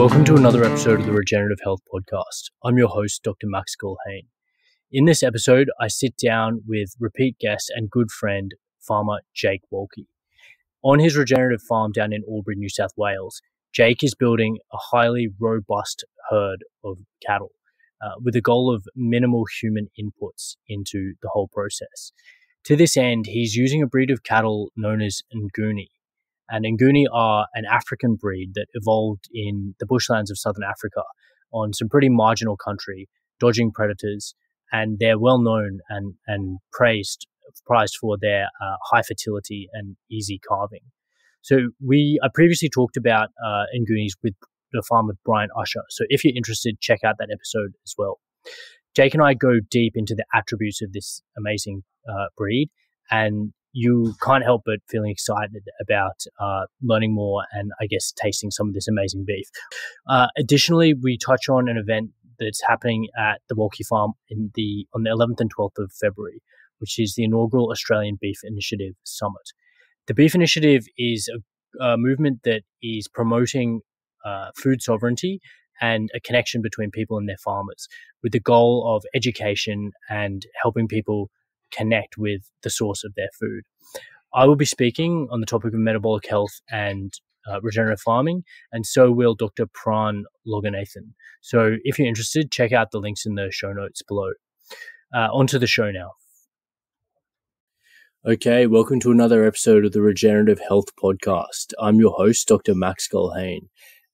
Welcome to another episode of the Regenerative Health Podcast. I'm your host, Dr. Max Gulhane. In this episode, I sit down with repeat guest and good friend, farmer Jake Wolki. On his regenerative farm down in Albury, New South Wales, Jake is building a highly robust herd of cattle uh, with the goal of minimal human inputs into the whole process. To this end, he's using a breed of cattle known as Nguni, and Nguni are an African breed that evolved in the bushlands of southern Africa on some pretty marginal country, dodging predators, and they're well known and, and praised prized for their uh, high fertility and easy calving. So we I previously talked about uh, Ngunis with the farmer Brian Usher. So if you're interested, check out that episode as well. Jake and I go deep into the attributes of this amazing uh, breed, and you can't help but feeling excited about uh, learning more and I guess tasting some of this amazing beef. Uh, additionally, we touch on an event that's happening at the Wolki Farm in the on the 11th and 12th of February, which is the inaugural Australian Beef Initiative Summit. The Beef Initiative is a, a movement that is promoting uh, food sovereignty and a connection between people and their farmers with the goal of education and helping people connect with the source of their food. I will be speaking on the topic of metabolic health and uh, regenerative farming, and so will Dr. Pran Yoganathan. So if you're interested, check out the links in the show notes below. Uh, on to the show now. Okay, welcome to another episode of the Regenerative Health Podcast. I'm your host, Dr. Max Gulhane,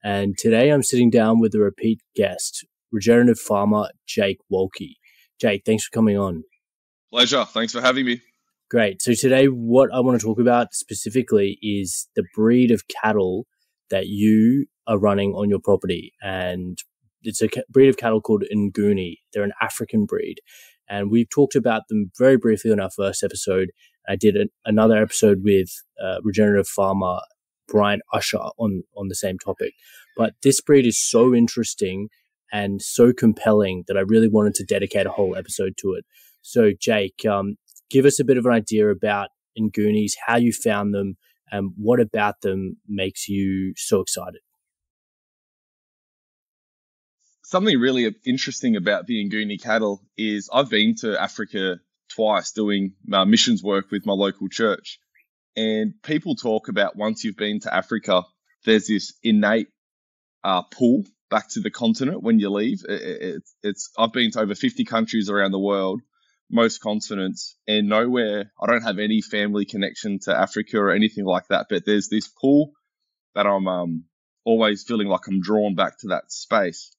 and today I'm sitting down with a repeat guest, regenerative farmer Jake Wolki. Jake, thanks for coming on. Pleasure. Thanks for having me. Great. So today, what I want to talk about specifically is the breed of cattle that you are running on your property, and it's a breed of cattle called Nguni. They're an African breed, and we've talked about them very briefly on our first episode. I did an, another episode with uh, regenerative farmer Brian Usher on on the same topic. But this breed is so interesting and so compelling that I really wanted to dedicate a whole episode to it. So, Jake, um, give us a bit of an idea about Ngunis, how you found them, and what about them makes you so excited. Something really interesting about the Nguni cattle is I've been to Africa twice doing uh, missions work with my local church. And people talk about once you've been to Africa, there's this innate uh, pull back to the continent when you leave. It, it, it's I've been to over 50 countries around the world, most continents and nowhere. I don't have any family connection to Africa or anything like that, but there's this pull that I'm um, always feeling like I'm drawn back to that space.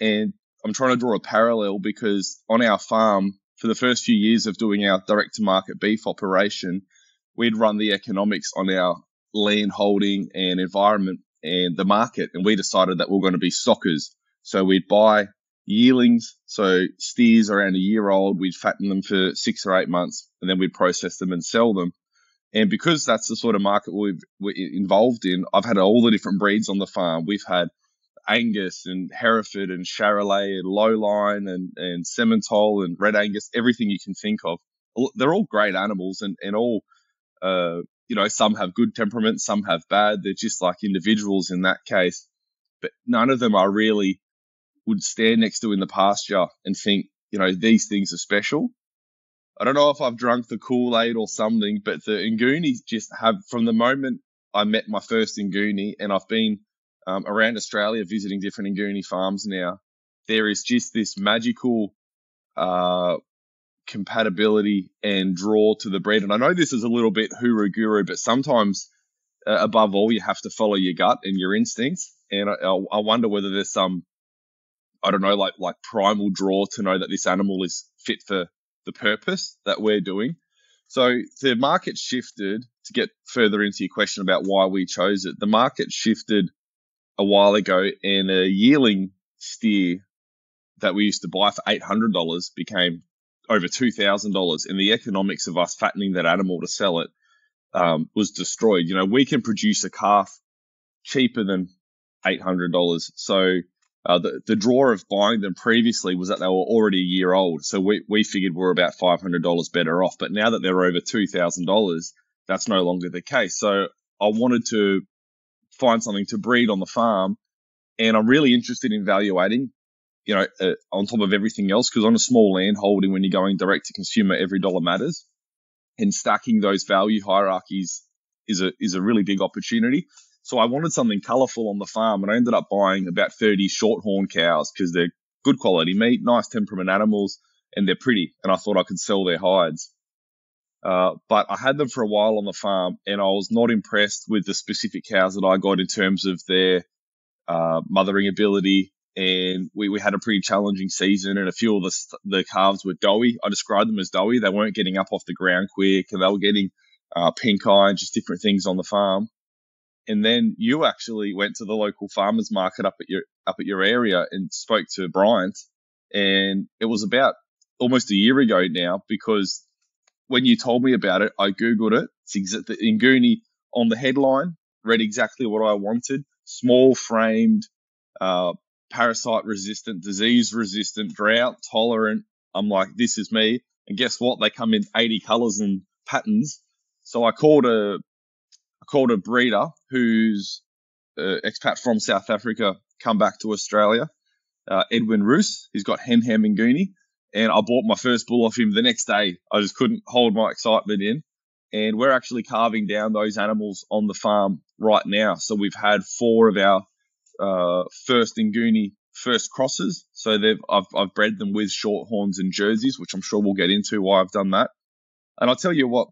And I'm trying to draw a parallel because on our farm, for the first few years of doing our direct to market beef operation, we'd run the economics on our land holding and environment and the market. And we decided that we we're going to be stockers. So we'd buy yearlings. So steers around a year old, we'd fatten them for six or eight months and then we'd process them and sell them. And because that's the sort of market we've, we're involved in, I've had all the different breeds on the farm. We've had Angus and Hereford and Charolais and Lowline and, and Simmental and Red Angus, everything you can think of. They're all great animals and, and all, uh, you know, some have good temperament, some have bad. They're just like individuals in that case. But none of them are really would stand next to in the pasture and think, you know, these things are special. I don't know if I've drunk the Kool Aid or something, but the Ngunis just have, from the moment I met my first Nguni, and I've been um, around Australia visiting different Nguni farms now, there is just this magical uh, compatibility and draw to the breed. And I know this is a little bit hooroo guru, but sometimes, uh, above all, you have to follow your gut and your instincts. And I, I wonder whether there's some I don't know, like like primal draw to know that this animal is fit for the purpose that we're doing. So the market shifted to get further into your question about why we chose it. The market shifted a while ago, and a yearling steer that we used to buy for eight hundred dollars became over two thousand dollars, and the economics of us fattening that animal to sell it um, was destroyed. You know, we can produce a calf cheaper than eight hundred dollars, so Uh, the, the draw of buying them previously was that they were already a year old. So we, we figured we're about $500 better off. But now that they're over $2,000, that's no longer the case. So I wanted to find something to breed on the farm. And I'm really interested in evaluating, you know, uh, on top of everything else, because on a small land holding, when you're going direct to consumer, every dollar matters. And stacking those value hierarchies is a is a really big opportunity. So I wanted something colourful on the farm, and I ended up buying about 30 shorthorn cows because they're good quality meat, nice temperament animals, and they're pretty. And I thought I could sell their hides. Uh, but I had them for a while on the farm, and I was not impressed with the specific cows that I got in terms of their uh, mothering ability. And we, we had a pretty challenging season, and a few of the, the calves were doughy. I described them as doughy. They weren't getting up off the ground quick, and they were getting uh, pink eye and just different things on the farm. And then you actually went to the local farmers market up at your up at your area and spoke to Bryant, and it was about almost a year ago now because when you told me about it, I googled it. It's exa- the on the headline read exactly what I wanted: small framed, uh, parasite resistant, disease resistant, drought tolerant. I'm like, this is me. And guess what? They come in 80 colors and patterns. So I called a, I called a breeder who's expat from South Africa, come back to Australia. Uh, Edwin Roos. He's got Hen Ham Nguni and I bought my first bull off him the next day. I just couldn't hold my excitement in. And we're actually calving down those animals on the farm right now. So we've had four of our uh, first Nguni first crosses. So they've I've, I've bred them with shorthorns and jerseys, which I'm sure we'll get into why I've done that. And I'll tell you what,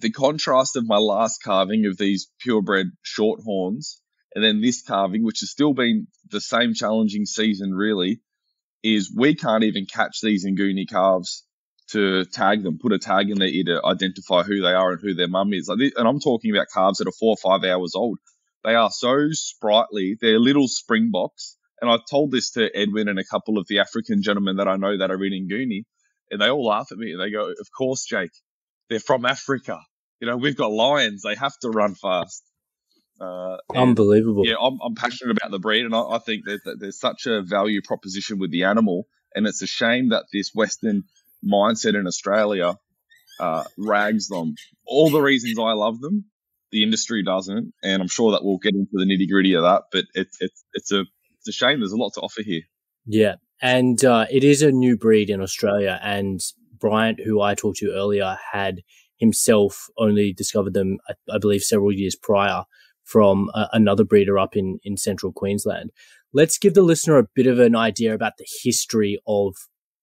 the contrast of my last calving of these purebred shorthorns and then this calving, which has still been the same challenging season, really, is we can't even catch these Nguni calves to tag them, put a tag in their ear to identify who they are and who their mum is. And I'm talking about calves that are four or five hours old. They are so sprightly. They're little springboks. And I've told this to Edwin and a couple of the African gentlemen that I know that are in Nguni, and they all laugh at me. And they go, "Of course, Jake. They're from Africa. You know, we've got lions. They have to run fast." Uh, Unbelievable. Yeah, I'm, I'm, passionate about the breed, and I, I think that, that, there's such a value proposition with the animal, and it's a shame that this Western mindset in Australia uh, rags them. All the reasons I love them, the industry doesn't, and I'm sure that we'll get into the nitty gritty of that. But it's it's it's a it's a shame. There's a lot to offer here. Yeah, and uh, it is a new breed in Australia, and Bryant, who I talked to earlier, had himself only discovered them, I, I believe, several years prior from another breeder up in, in central Queensland. Let's give the listener a bit of an idea about the history of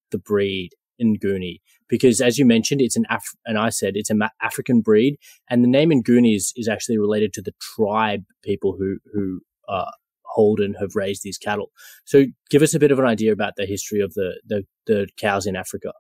the breed Nguni, because as you mentioned, it's an Af- and I said it's an African breed, and the name Nguni is, is actually related to the tribe people who who uh, hold and have raised these cattle. So, give us a bit of an idea about the history of the the, the cows in Africa.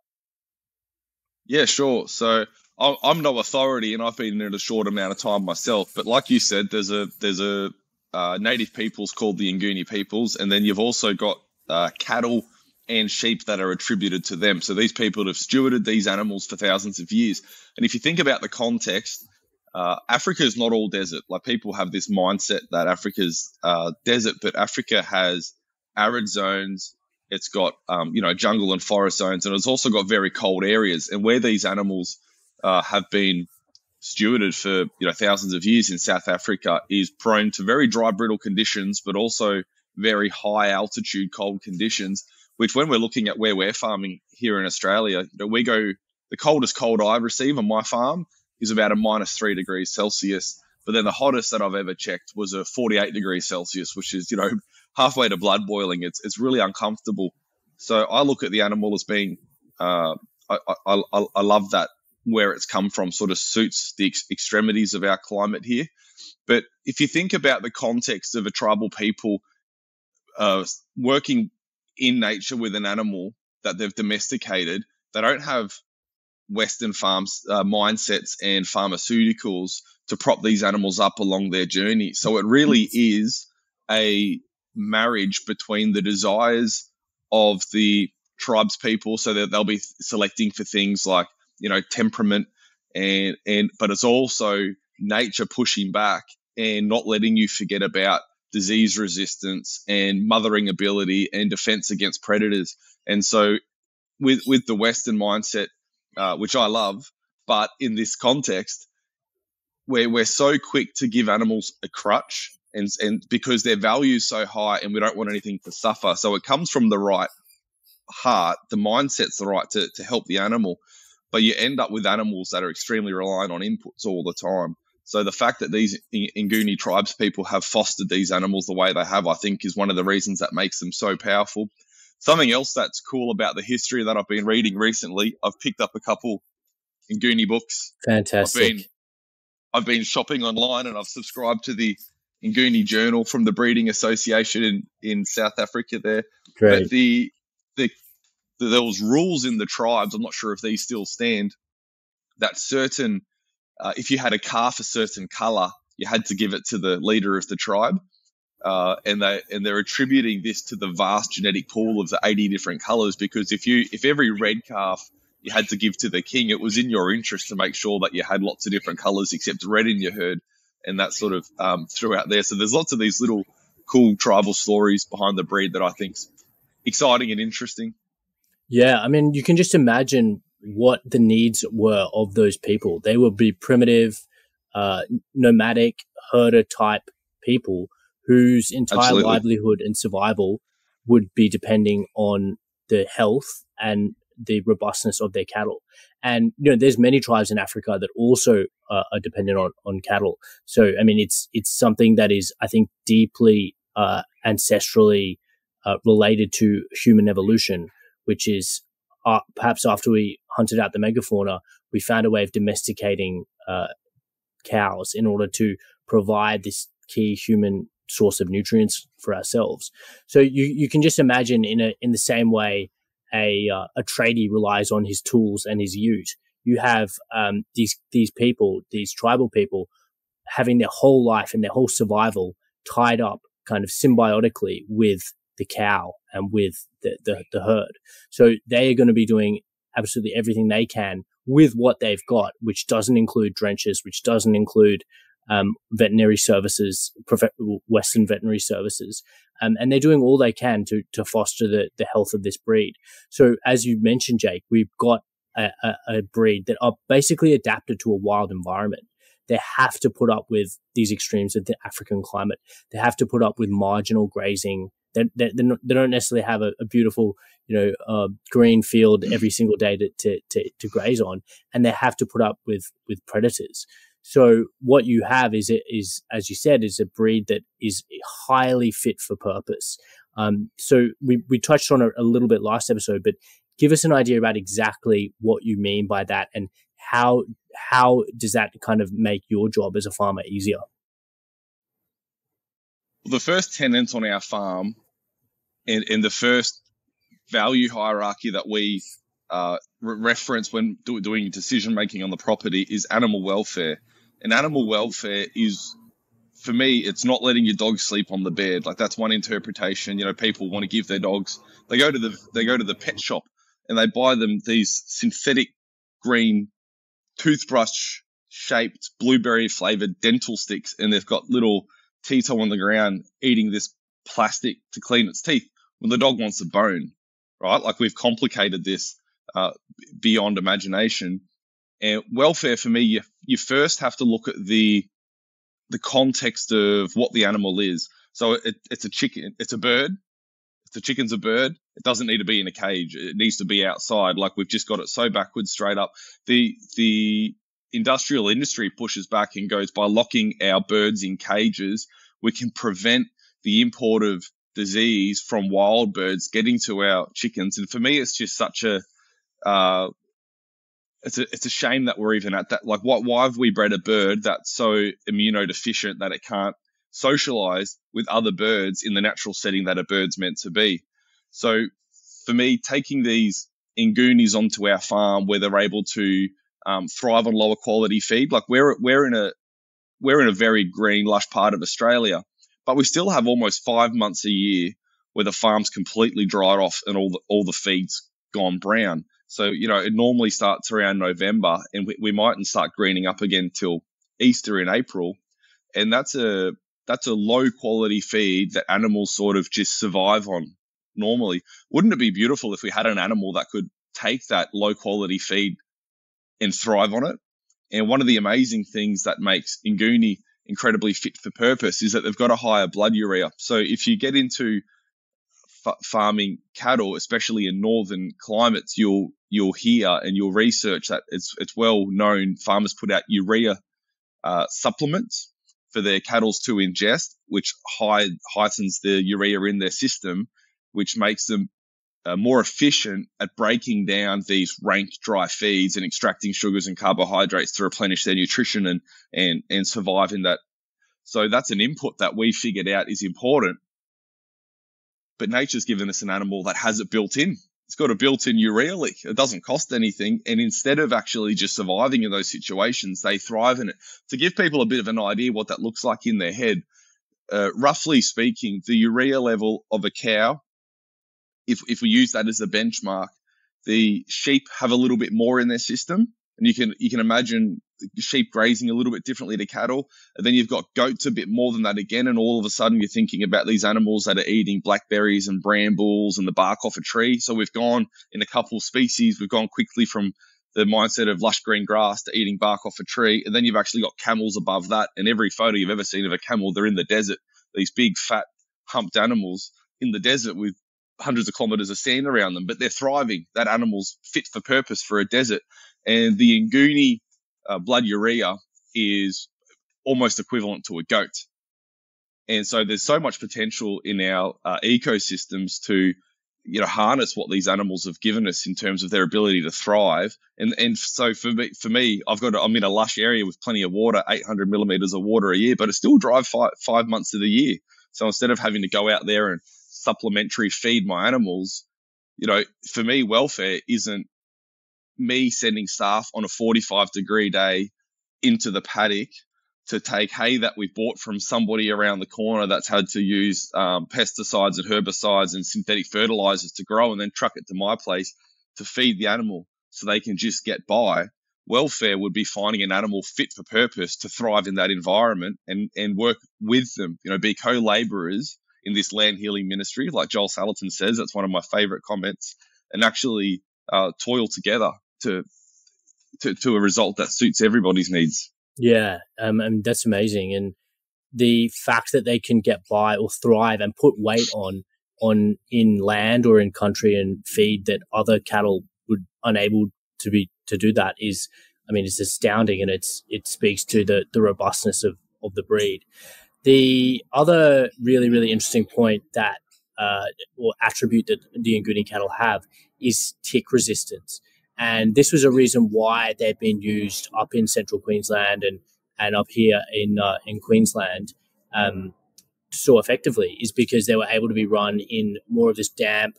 Yeah, sure. So I'm no authority, and I've been in it a short amount of time myself. But like you said, there's a there's a uh, native peoples called the Nguni peoples, and then you've also got uh, cattle and sheep that are attributed to them. So these people have stewarded these animals for thousands of years. And if you think about the context, uh, Africa is not all desert. Like people have this mindset that Africa's uh, desert, but Africa has arid zones. It's got um, you know jungle and forest zones, and it's also got very cold areas. And where these animals uh, have been stewarded for you know thousands of years in South Africa is prone to very dry, brittle conditions, but also very high altitude cold conditions. Which, when we're looking at where we're farming here in Australia, you know, we go the coldest cold I receive on my farm is about a minus three degrees Celsius. But then the hottest that I've ever checked was a 48 degrees Celsius, which is you know halfway to blood boiling. It's it's really uncomfortable. So I look at the animal as being uh, I, I, I, love that where it's come from sort of suits the ex- extremities of our climate here. But if you think about the context of a tribal people uh, working in nature with an animal that they've domesticated, they don't have Western farms uh, mindsets and pharmaceuticals to prop these animals up along their journey. So it really is a marriage between the desires of the tribes people, so that they'll be selecting for things like you know temperament and and but it's also nature pushing back and not letting you forget about disease resistance and mothering ability and defense against predators. And so, with with the Western mindset, uh, which I love, but in this context, where we're so quick to give animals a crutch, and and because their value is so high, and we don't want anything to suffer, so it comes from the right heart. The mindset's the right to to help the animal, but you end up with animals that are extremely reliant on inputs all the time. So the fact that these Nguni tribes people have fostered these animals the way they have, I think, is one of the reasons that makes them so powerful. Something else that's cool about the history that I've been reading recently, I've picked up a couple Nguni books. Fantastic. I've been, I've been shopping online and I've subscribed to the Nguni Journal from the Breeding Association in, in South Africa there. Great. But the, the, the there was rules in the tribes. I'm not sure if these still stand. That certain uh, if you had a calf a certain color, you had to give it to the leader of the tribe. Uh, and they and they're attributing this to the vast genetic pool of the 80 different colors because if you if every red calf you had to give to the king, it was in your interest to make sure that you had lots of different colors except red in your herd, and that sort of um, throughout there. So there's lots of these little cool tribal stories behind the breed that I think's exciting and interesting. Yeah, I mean, you can just imagine what the needs were of those people. They would be primitive, uh, nomadic, herder type people whose entire Absolutely. livelihood and survival would be depending on the health and the robustness of their cattle. And you know, there's many tribes in Africa that also uh, are dependent on on cattle. So I mean, it's it's something that is, I think, deeply uh, ancestrally uh, related to human evolution, which is uh, perhaps after we hunted out the megafauna, we found a way of domesticating uh, cows in order to provide this key human source of nutrients for ourselves. So you you can just imagine in a in the same way a uh, a tradie relies on his tools and his ute. You have um, these these people, these tribal people, having their whole life and their whole survival tied up kind of symbiotically with the cow and with the, the, the herd. So they are going to be doing absolutely everything they can with what they've got, which doesn't include drenches, which doesn't include um, veterinary services, Western veterinary services, um, and they're doing all they can to to foster the the health of this breed. So, as you mentioned, Jake, we've got a, a, a breed that are basically adapted to a wild environment. They have to put up with these extremes of the African climate. They have to put up with marginal grazing they, they, they don't necessarily have a, a beautiful, you know, uh, green field every single day to, to, to, to, graze on, and they have to put up with with predators. So what you have is it is as you said is a breed that is highly fit for purpose. Um, so we we touched on it a little bit last episode, but give us an idea about exactly what you mean by that and how how does that kind of make your job as a farmer easier? Well, the first tenants on our farm and, and the first value hierarchy that we uh, re- reference when do, doing decision making on the property is animal welfare. And animal welfare is, for me, it's not letting your dog sleep on the bed. Like that's one interpretation. You know, people want to give their dogs. They go to the they go to the pet shop and they buy them these synthetic green toothbrush shaped blueberry flavored dental sticks, and they've got little Tito on the ground eating this plastic to clean its teeth when the dog wants a bone, right? Like we've complicated this uh, beyond imagination. And welfare for me, you, you first have to look at the the context of what the animal is. So it, it's a chicken, it's a bird. If the chicken's a bird, it doesn't need to be in a cage. It needs to be outside. Like we've just got it so backwards, straight up. The the industrial industry pushes back and goes by locking our birds in cages, we can prevent the import of disease from wild birds getting to our chickens. And for me, it's just such a uh, it's a it's a shame that we're even at that. Like, what? Why have we bred a bird that's so immunodeficient that it can't socialize with other birds in the natural setting that a bird's meant to be? So, for me, taking these Ngunis onto our farm where they're able to um, thrive on lower quality feed, like we're we're in a we're in a very green, lush part of Australia but we still have almost five months a year where the farm's completely dried off and all the all the feed's gone brown. So you know it normally starts around November, and we, we mightn't start greening up again till Easter in April, and that's a that's a low quality feed that animals sort of just survive on normally. Wouldn't it be beautiful if we had an animal that could take that low quality feed and thrive on it? And one of the amazing things that makes Nguni incredibly fit for purpose is that they've got a higher blood urea. So if you get into f- farming cattle, especially in northern climates, you'll you'll hear and you'll research that it's it's well known farmers put out urea uh, supplements for their cattle to ingest, which high, heightens the urea in their system, which makes them uh, more efficient at breaking down these rank dry feeds and extracting sugars and carbohydrates to replenish their nutrition and and and survive in that. So that's an input that we figured out is important. But nature's given us an animal that has it built in. It's got a built-in urea leak. It doesn't cost anything, and instead of actually just surviving in those situations, they thrive in it. To give people a bit of an idea what that looks like in their head, uh, roughly speaking, the urea level of a cow if if we use that as a benchmark, the sheep have a little bit more in their system, and you can you can imagine sheep grazing a little bit differently to cattle, and then you've got goats a bit more than that again, and all of a sudden you're thinking about these animals that are eating blackberries and brambles and the bark off a tree. So we've gone in a couple species, we've gone quickly from the mindset of lush green grass to eating bark off a tree, and then you've actually got camels above that. And every photo you've ever seen of a camel, they're in the desert. These big, fat, humped animals in the desert with hundreds of kilometers of sand around them, but they're thriving. That animal's fit for purpose for a desert. And the Nguni uh, blood urea is almost equivalent to a goat. And so there's so much potential in our uh, ecosystems to, you know, harness what these animals have given us in terms of their ability to thrive. And and so for me, for me, I've got I'm in a lush area with plenty of water, 800 millimeters of water a year, but I still drive five five months of the year. So instead of having to go out there and supplementary feed my animals, you know, for me, welfare isn't me sending staff on a 45 degree day into the paddock to take hay that we bought from somebody around the corner that's had to use um, pesticides and herbicides and synthetic fertilizers to grow and then truck it to my place to feed the animal so they can just get by. Welfare would be finding an animal fit for purpose to thrive in that environment and, and work with them, you know, be co laborers in this land healing ministry, like Joel Salatin says. That's one of my favorite comments, and actually uh, toil together to, to to a result that suits everybody's needs. Yeah, um, and that's amazing. And the fact that they can get by or thrive and put weight on on in land or in country and feed that other cattle would unable to be to do that is I mean it's astounding and it's it speaks to the the robustness of of the breed. The other really, really interesting point that uh, or attribute that the Nguni cattle have is tick resistance. And this was a reason why they've been used up in central Queensland and, and up here in, uh, in Queensland um, so effectively, is because they were able to be run in more of this damp,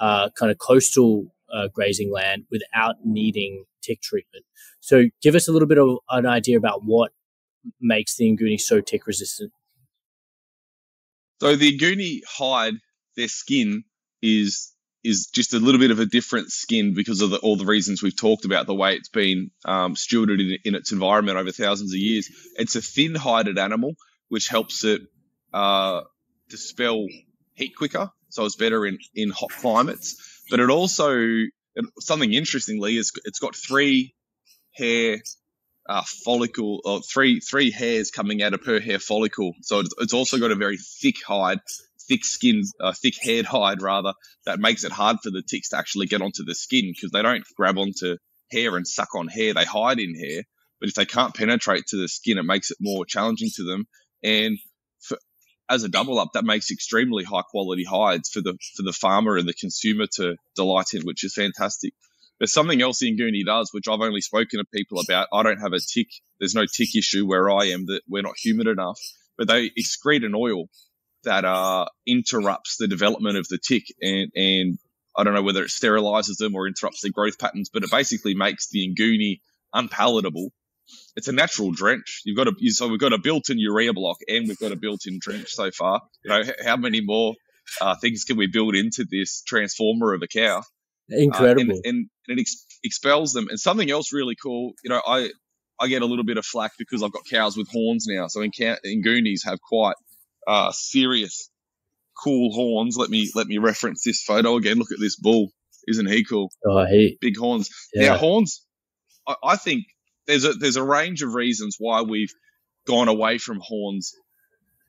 uh, kind of coastal uh, grazing land without needing tick treatment. So, give us a little bit of an idea about what makes the Nguni so tick resistant. So the Nguni hide, their skin is is just a little bit of a different skin because of the, all the reasons we've talked about, the way it's been um, stewarded in, in, its environment over thousands of years. It's a thin hided animal, which helps it uh, dispel heat quicker, so it's better in, in hot climates. But it also, something interestingly, is it's got three hair uh, follicle or three three hairs coming out of per hair follicle. So it's, it's also got a very thick hide, thick skin, uh, thick haired hide rather that makes it hard for the ticks to actually get onto the skin because they don't grab onto hair and suck on hair. They hide in hair, but if they can't penetrate to the skin, it makes it more challenging to them. And for, as a double up, that makes extremely high quality hides for the for the farmer and the consumer to delight in, which is fantastic. There's something else the Nguni does, which I've only spoken to people about. I don't have a tick. There's no tick issue where I am that we're not humid enough, but they excrete an oil that uh, interrupts the development of the tick and, and I don't know whether it sterilizes them or interrupts their growth patterns, but it basically makes the Nguni unpalatable. It's a natural drench. You've got a so we've got a built-in urea block and we've got a built-in drench so far. You know how many more uh, things can we build into this transformer of a cow? Incredible. Uh, and, and, and, it ex- expels them. And something else really cool, you know, I, I get a little bit of flack because I've got cows with horns now. So in, in Ngunis have quite uh, serious, cool horns. Let me let me reference this photo again. Look at this bull. Isn't he cool? Oh, he big horns. Yeah. Now horns. I, I think there's a there's a range of reasons why we've gone away from horns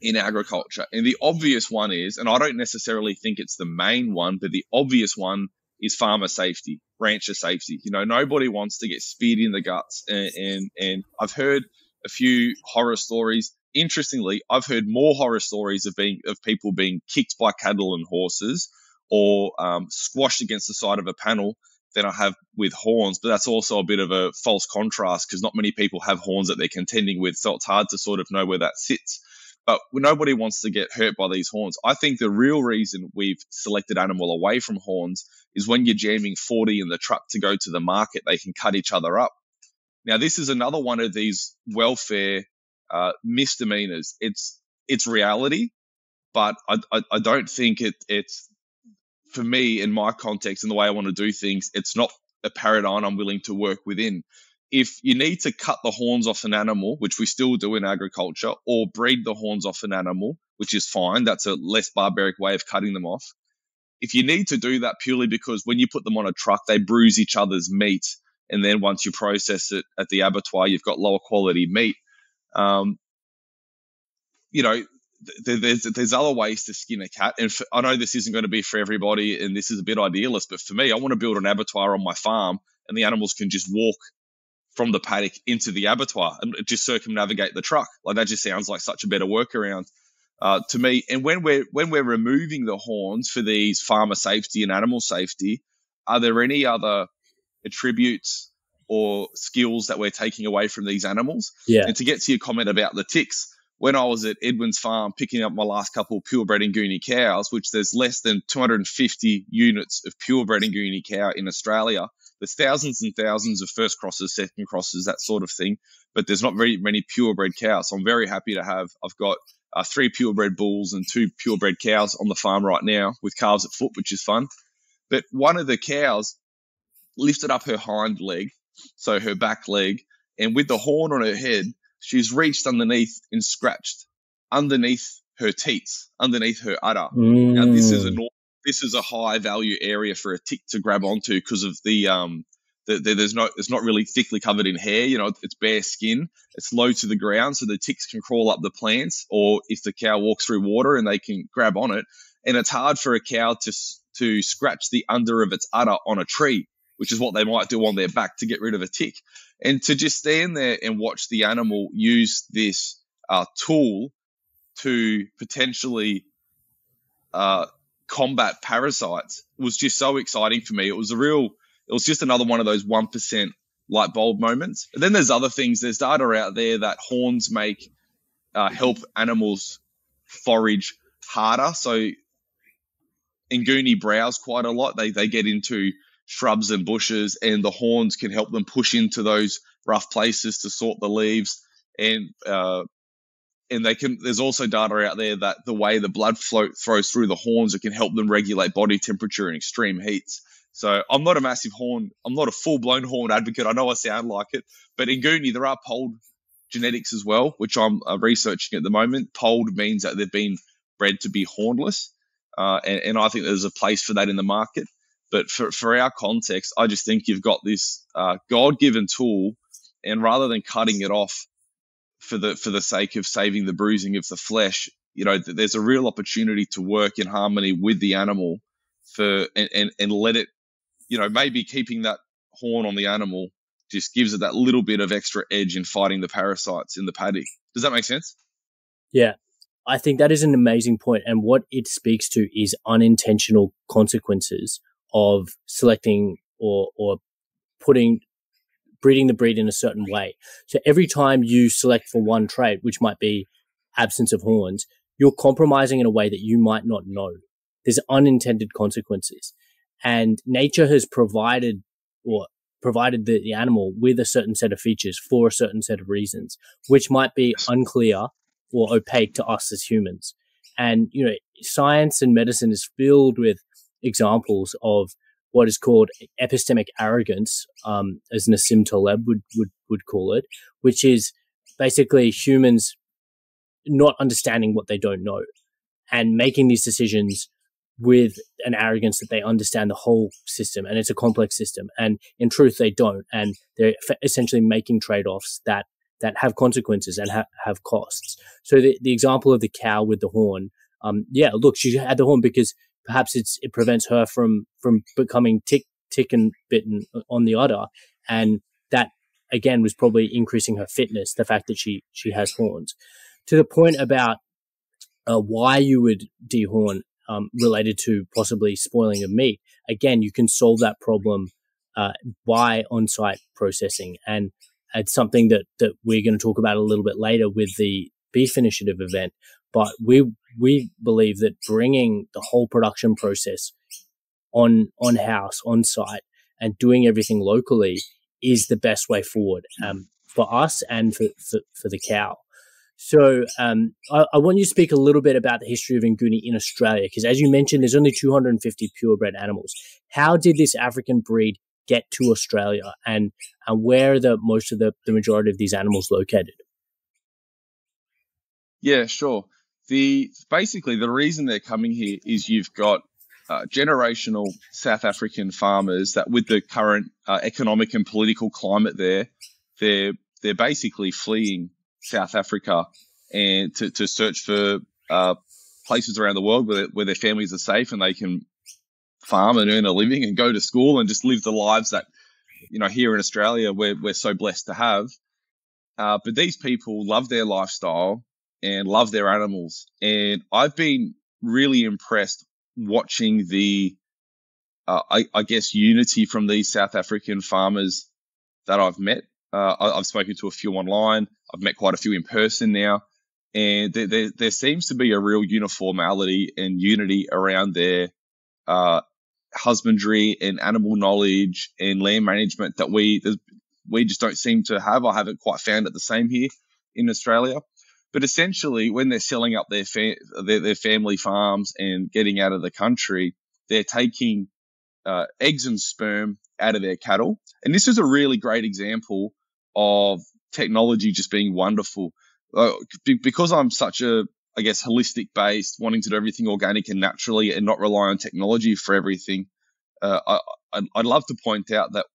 in agriculture, and the obvious one is, and I don't necessarily think it's the main one, but the obvious one is farmer safety, rancher safety. You know, nobody wants to get speared in the guts, and and, and I've heard a few horror stories. Interestingly, I've heard more horror stories of being of people being kicked by cattle and horses, or um, squashed against the side of a panel than I have with horns. But that's also a bit of a false contrast because not many people have horns that they're contending with, so it's hard to sort of know where that sits. But nobody wants to get hurt by these horns. I think the real reason we've selected animal away from horns is when you're jamming 40 in the truck to go to the market, they can cut each other up. Now, this is another one of these welfare uh, misdemeanors. It's it's reality, but I, I, I don't think it it's for me in my context and the way I want to do things. It's not a paradigm I'm willing to work within. If you need to cut the horns off an animal, which we still do in agriculture, or breed the horns off an animal, which is fine, that's a less barbaric way of cutting them off. If you need to do that purely because when you put them on a truck, they bruise each other's meat and then once you process it at the abattoir, you've got lower quality meat. Um, you know, th- there's there's other ways to skin a cat, and for, I know this isn't going to be for everybody, and this is a bit idealist, but for me, I want to build an abattoir on my farm, and the animals can just walk from the paddock into the abattoir and just circumnavigate the truck. Like that just sounds like such a better workaround. Uh, to me, and when we're when we're removing the horns for these farmer safety and animal safety, are there any other attributes or skills that we're taking away from these animals. Yeah. And to get to your comment about the ticks, when I was at Edwin's farm picking up my last couple of purebred Nguni cows, which there's less than 250 units of purebred Nguni cow in Australia. There's thousands and thousands of first crosses, second crosses, that sort of thing, but there's not very many purebred cows. So I'm very happy to have. I've got uh, three purebred bulls and two purebred cows on the farm right now with calves at foot, which is fun. But one of the cows lifted up her hind leg, so her back leg, and with the horn on her head, she's reached underneath and scratched underneath her teats, underneath her udder. Mm. Now this is a this is a high value area for a tick to grab onto because of the um there's no it's not really thickly covered in hair. You know, it's bare skin. It's low to the ground, so the ticks can crawl up the plants, or if the cow walks through water and they can grab on it. And it's hard for a cow to to scratch the under of its udder on a tree which is what they might do on their back to get rid of a tick. And to just stand there and watch the animal use this uh, tool to potentially uh, combat parasites was just so exciting for me. It was a real, it was just another one of those 1% light bulb moments. Then there's other things. There's data out there that horns make uh, help animals forage harder. So Nguni browse quite a lot. They, they get into shrubs and bushes, and the horns can help them push into those rough places to sort the leaves. And uh, and they can. There's also data out there that the way the blood flow throws through the horns, it can help them regulate body temperature in extreme heats. So I'm not a massive horn. I'm not a full blown horn advocate. I know I sound like it, but in Nguni there are polled genetics as well, which I'm uh, researching at the moment. Polled means that they've been bred to be hornless, uh, and, and I think there's a place for that in the market. But for, for our context, I just think you've got this uh, God given tool, and rather than cutting it off for the for the sake of saving the bruising of the flesh, you know, there's a real opportunity to work in harmony with the animal for and, and, and let it, you know, maybe keeping that horn on the animal just gives it that little bit of extra edge in fighting the parasites in the paddock. Does that make sense? Yeah. I think that is an amazing point, and what it speaks to is unintentional consequences of selecting or, or putting, breeding the breed in a certain way. So every time you select for one trait, which might be absence of horns, you're compromising in a way that you might not know. There's unintended consequences. And nature has provided or provided the, the animal with a certain set of features for a certain set of reasons, which might be unclear or opaque to us as humans. And, you know, science and medicine is filled with examples of what is called epistemic arrogance, um, as Nassim Taleb would, would, would call it, which is basically humans not understanding what they don't know and making these decisions with an arrogance that they understand the whole system and it's a complex system and in truth they don't and they're essentially making trade-offs that that have consequences and ha- have costs. So the, the example of the cow with the horn um yeah look she had the horn because perhaps it's it prevents her from from becoming tick tick and bitten on the udder and that again was probably increasing her fitness the fact that she she has horns. To the point about uh, why you would dehorn um, related to possibly spoiling of meat, again, you can solve that problem uh, by on-site processing, and it's something that that we're going to talk about a little bit later with the beef initiative event. But we we believe that bringing the whole production process on on house on site and doing everything locally is the best way forward um, for us and for, for, for the cow. So um, I, I, want you to speak a little bit about the history of Nguni in Australia, because as you mentioned, there's only 250 purebred animals. How did this African breed get to Australia, and and where are the most of the, the majority of these animals located? Yeah, sure. The basically the reason they're coming here is you've got uh, generational South African farmers that, with the current uh, economic and political climate there, they're they're basically fleeing South Africa and to, to search for uh, places around the world where, where their families are safe and they can farm and earn a living and go to school and just live the lives that you know here in Australia we're, we're so blessed to have. Uh, but these people love their lifestyle and love their animals, and I've been really impressed watching the, uh, I, I, guess, unity from these South African farmers that I've met. Uh, I, have spoken to a few online. I've met quite a few in person now, and there, there, there seems to be a real uniformity and unity around their uh, husbandry and animal knowledge and land management that we we just don't seem to have. I haven't quite found it the same here in Australia. But essentially, when they're selling up their, fa- their, their family farms and getting out of the country, they're taking uh, eggs and sperm out of their cattle. And this is a really great example of technology just being wonderful. Uh, because I'm such a, I guess, holistic based, wanting to do everything organic and naturally and not rely on technology for everything, uh, I, I'd love to point out that,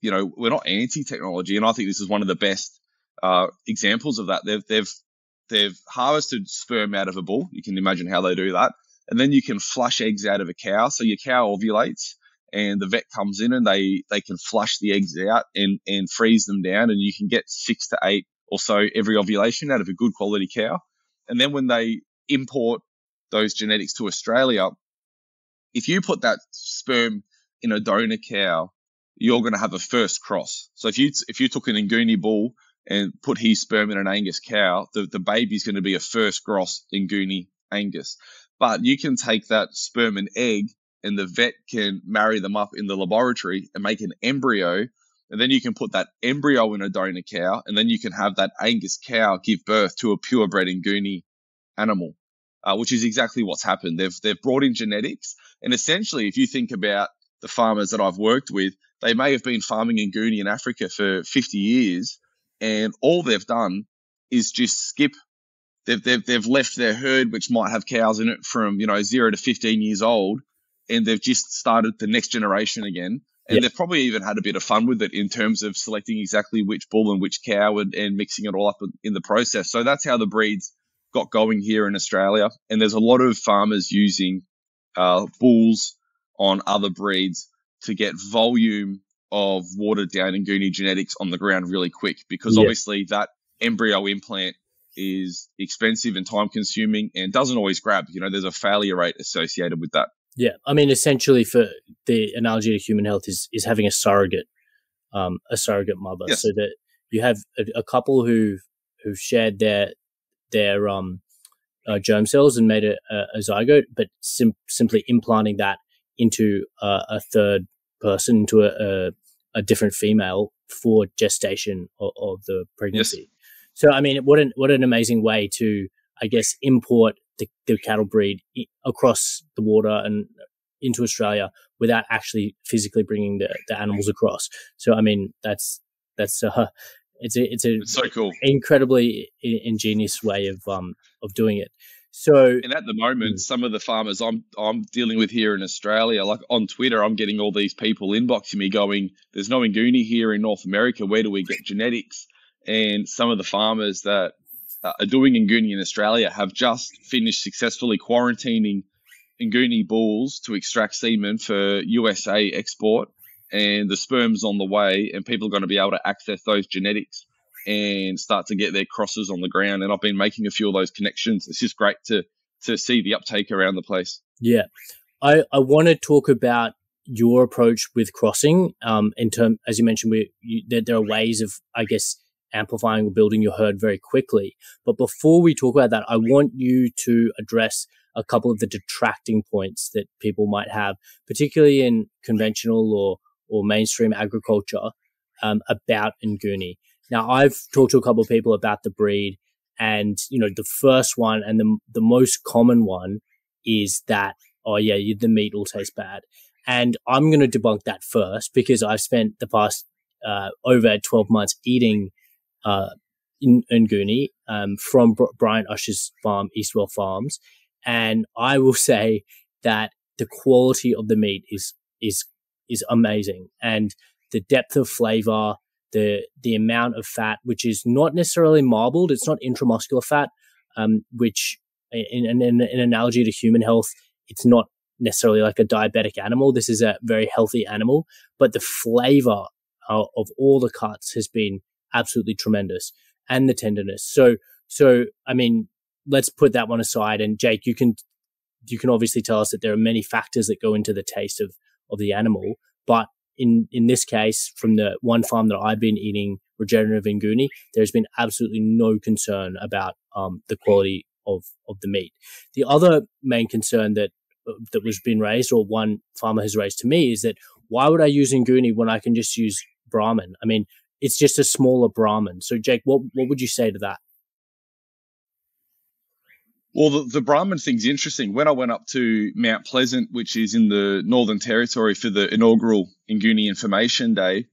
you know, we're not anti technology. And I think this is one of the best uh, examples of that. They've, they've, they've harvested sperm out of a bull. You can imagine how they do that. And then you can flush eggs out of a cow. So your cow ovulates and the vet comes in and they they can flush the eggs out and and freeze them down and you can get six to eight or so every ovulation out of a good quality cow. And then when they import those genetics to australia if you put that sperm in a donor cow you're going to have a first cross. So if you if you took an nguni bull and put his sperm in an angus cow the, the baby's going to be a first cross nguni angus. But you can take that sperm and egg and the vet can marry them up in the laboratory and make an embryo. And then you can put that embryo in a donor cow, and then you can have that Angus cow give birth to a purebred Nguni animal, uh, which is exactly what's happened. They've they've brought in genetics, and essentially, if you think about the farmers that I've worked with, they may have been farming Nguni in Africa for 50 years, and all they've done is just skip. They've, they've, they've left their herd, which might have cows in it from, you know, zero to 15 years old, and they've just started the next generation again. And yep. they've probably even had a bit of fun with it in terms of selecting exactly which bull and which cow and, and mixing it all up in the process. So that's how the breeds got going here in Australia. And there's a lot of farmers using uh, bulls on other breeds to get volume of watered down Nguni genetics on the ground really quick because yep. obviously that embryo implant is expensive and time consuming and doesn't always grab. You know, there's a failure rate associated with that. Yeah, I mean, essentially, for the analogy to human health is is having a surrogate, um, a surrogate mother, yes. so that you have a, a, couple who who've shared their their um uh, germ cells and made a, a zygote, but sim- simply implanting that into uh, a third person, into a, a, a, different female for gestation of, of the pregnancy. Yes. So, I mean, what an what an amazing way to, I guess, import the, the cattle breed across the water and into Australia without actually physically bringing the, the animals across. So, I mean, that's that's uh, It's a it's a it's so cool, incredibly ingenious way of um of doing it. So, and at the moment, mm. some of the farmers I'm I'm dealing with here in Australia, like on Twitter, I'm getting all these people inboxing me going, "There's no Nguni here in North America. Where do we get genetics?" And some of the farmers that are doing in Nguni in Australia have just finished successfully quarantining Nguni bulls to extract semen for USA export, and the sperm's on the way, and people are going to be able to access those genetics and start to get their crosses on the ground. And I've been making a few of those connections. It's just great to to see the uptake around the place. Yeah, I I want to talk about your approach with crossing. Um, in term as you mentioned, we you, there, there are ways of I guess amplifying or building your herd very quickly. But before we talk about that, I want you to address a couple of the detracting points that people might have, particularly in conventional or or mainstream agriculture um, about Nguni. Now, I've talked to a couple of people about the breed, and you know, the first one and the the most common one is that oh yeah, the meat will taste bad, and I'm going to debunk that first because I've spent the past uh, over 12 months eating uh, in Nguni um, from Brian Usher's farm, Eastwell Farms, and I will say that the quality of the meat is is is amazing, and the depth of flavor, the the amount of fat, which is not necessarily marbled, it's not intramuscular fat, um, which in, in, in an analogy to human health, it's not necessarily like a diabetic animal. This is a very healthy animal, but the flavor uh, of all the cuts has been absolutely tremendous, and the tenderness. So, so I mean, let's put that one aside. And Jake, you can you can obviously tell us that there are many factors that go into the taste of of the animal, but in in this case, from the one farm that I've been eating regenerative Nguni, there's been absolutely no concern about um, the quality of of the meat. The other main concern that that was being raised, or one farmer has raised to me, is that why would I use Nguni when I can just use Brahman? I mean, it's just a smaller Brahman. So, Jake, what what would you say to that? Well, the, the Brahman thing's interesting. When I went up to Mount Pleasant, which is in the Northern Territory for the inaugural Nguni Information Day,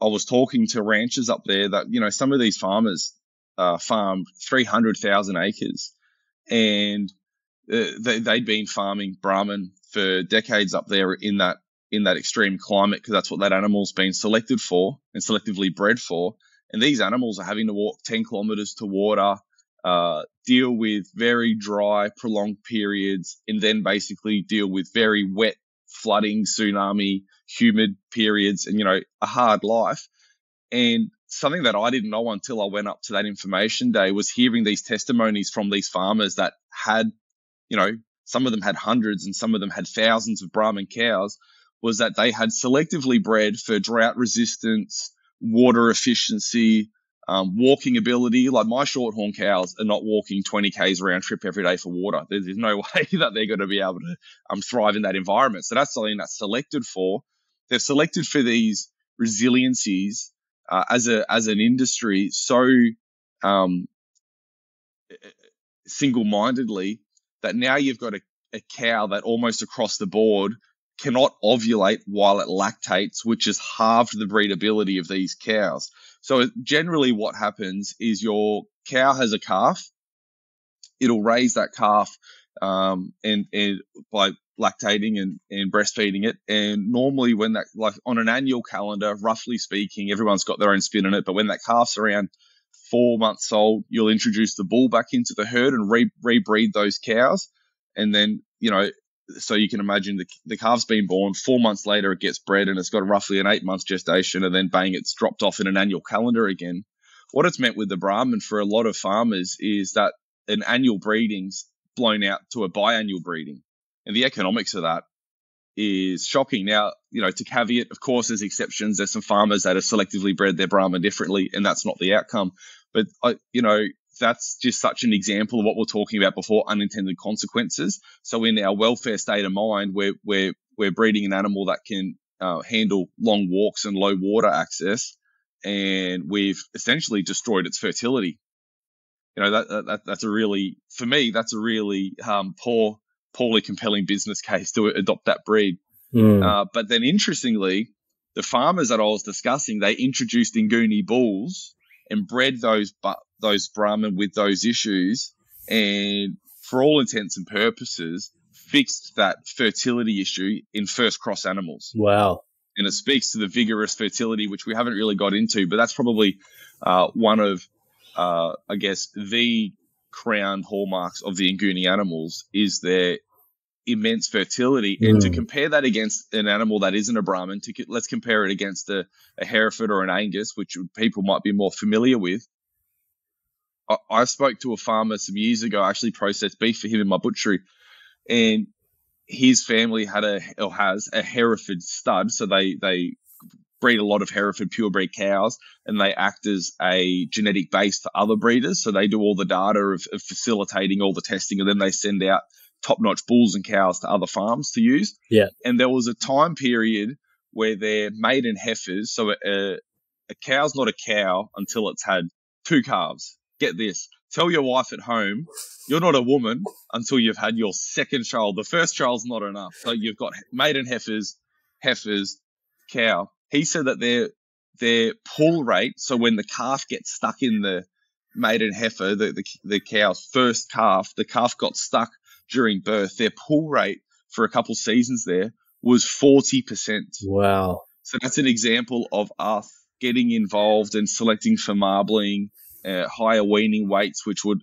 I was talking to ranchers up there that, you know, some of these farmers uh, farm 300,000 acres and uh, they, they'd been farming Brahman for decades up there in that in that extreme climate because that's what that animal's been selected for and selectively bred for. And these animals are having to walk 10 kilometers to water uh, deal with very dry, prolonged periods, and then basically deal with very wet, flooding, tsunami, humid periods, and you know a hard life. And something that I didn't know until I went up to that information day was hearing these testimonies from these farmers that had, you know, some of them had hundreds and some of them had thousands of Brahman cows, was that they had selectively bred for drought resistance, water efficiency, um, walking ability. Like my shorthorn cows are not walking 20 k's round trip every day for water. There's, there's no way that they're going to be able to um, thrive in that environment. So that's something that's selected for. They've selected for these resiliencies uh, as a as an industry so um, single-mindedly that now you've got a, a cow that almost across the board cannot ovulate while it lactates, which has halved the breedability of these cows. So generally, what happens is your cow has a calf. It'll raise that calf um, and and by lactating and, and breastfeeding it. And normally, when that like on an annual calendar, roughly speaking, everyone's got their own spin on it. But when that calf's around four months old, you'll introduce the bull back into the herd and re- rebreed those cows. And then you know so you can imagine the, the calf's been born four months later it gets bred and it's got roughly an eight month gestation and then bang it's dropped off in an annual calendar again. What it's meant with the brahman for a lot of farmers is that an annual breeding's blown out to a biannual breeding. And the economics of that is shocking. Now you know to caveat of course there's exceptions. There's some farmers that have selectively bred their brahman differently and that's not the outcome. But I, you know that's just such an example of what we're talking about before unintended consequences. So in our welfare state of mind, we're we're we're breeding an animal that can uh, handle long walks and low water access, and we've essentially destroyed its fertility. You know that, that that's a really for me that's a really um, poor, poorly compelling business case to adopt that breed. Mm. Uh, but then interestingly, the farmers that I was discussing, they introduced Nguni bulls and bred those but those Brahman with those issues, and for all intents and purposes, fixed that fertility issue in first cross animals. Wow. And it speaks to the vigorous fertility, which we haven't really got into, but that's probably uh, one of, uh, I guess, the crown hallmarks of the Nguni animals is their immense fertility. Mm. And to hmm. compare that against an animal that isn't a Brahman, to, let's compare it against a, a Hereford or an Angus, which people might be more familiar with. I, I spoke to a farmer some years ago. I actually processed beef for him in my butchery, and his family had a or has a Hereford stud, so they they breed a lot of Hereford purebred cows, and they act as a genetic base for other breeders. So they do all the data of, of facilitating all the testing, and then they send out top-notch bulls and cows to other farms to use. Yeah. And there was a time period where their maiden heifers, so a, a cow's not a cow until it's had two calves. Get this, tell your wife at home you're not a woman until you've had your second child. The first child's not enough. So you've got maiden heifers, heifers, cow. He said that their their pull rate, so when the calf gets stuck in the maiden heifer, the, the, the cow's first calf, the calf got stuck during birth. Their pull rate for a couple seasons there was 40%. Wow. So that's an example of us getting involved and selecting for marbling, uh, higher weaning weights, which would,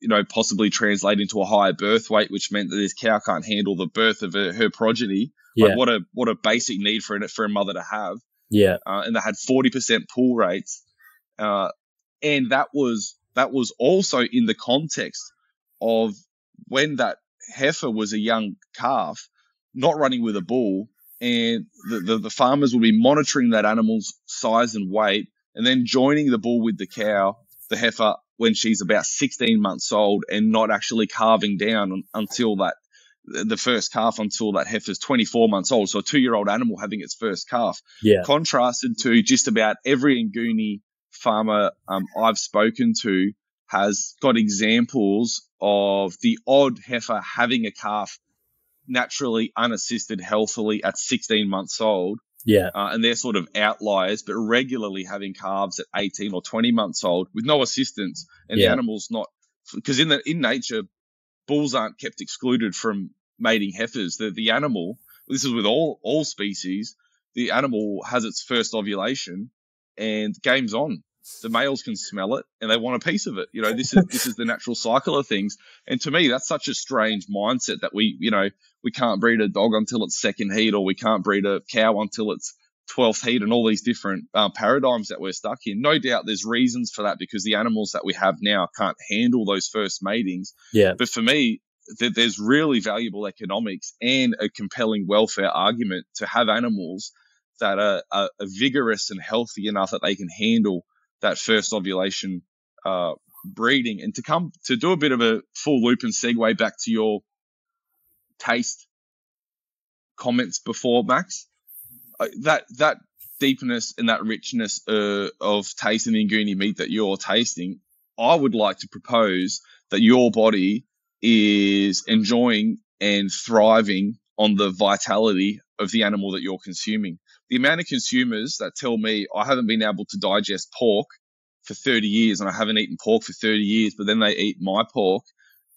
you know, possibly translate into a higher birth weight, which meant that this cow can't handle the birth of a, her progeny. Yeah. Like what a what a basic need for a, for a mother to have. Yeah. Uh, and they had forty percent pull rates, uh, and that was that was also in the context of when that heifer was a young calf, not running with a bull, and the, the, the farmers would be monitoring that animal's size and weight and then joining the bull with the cow, the heifer, when she's about 16 months old and not actually calving down until that the first calf until that heifer's 24 months old. So a two year old animal having its first calf. Yeah. Contrasted to just about every Nguni farmer um, I've spoken to has got examples of the odd heifer having a calf naturally unassisted healthily at 16 months old yeah. Uh, and they're sort of outliers, but regularly having calves at 18 or 20 months old with no assistance and yeah. the animal's not, because in the, in nature, bulls aren't kept excluded from mating heifers. The, the animal, this is with all, all species, the animal has its first ovulation and game's on the males can smell it and they want a piece of it. You know, this is this is the natural cycle of things. And to me, that's such a strange mindset that we, you know, we can't breed a dog until it's second heat, or we can't breed a cow until it's 12th heat, and all these different uh, paradigms that we're stuck in. No doubt there's reasons for that because the animals that we have now can't handle those first matings. Yeah. But for me, th- there's really valuable economics and a compelling welfare argument to have animals that are, are vigorous and healthy enough that they can handle that first ovulation uh, breeding. And to come to do a bit of a full loop and segue back to your taste comments before, Max, uh, that that deepness and that richness uh, of taste in the Nguni meat that you're tasting, I would like to propose that your body is enjoying and thriving on the vitality of the animal that you're consuming the amount of consumers that tell me I haven't been able to digest pork for 30 years and I haven't eaten pork for 30 years, but then they eat my pork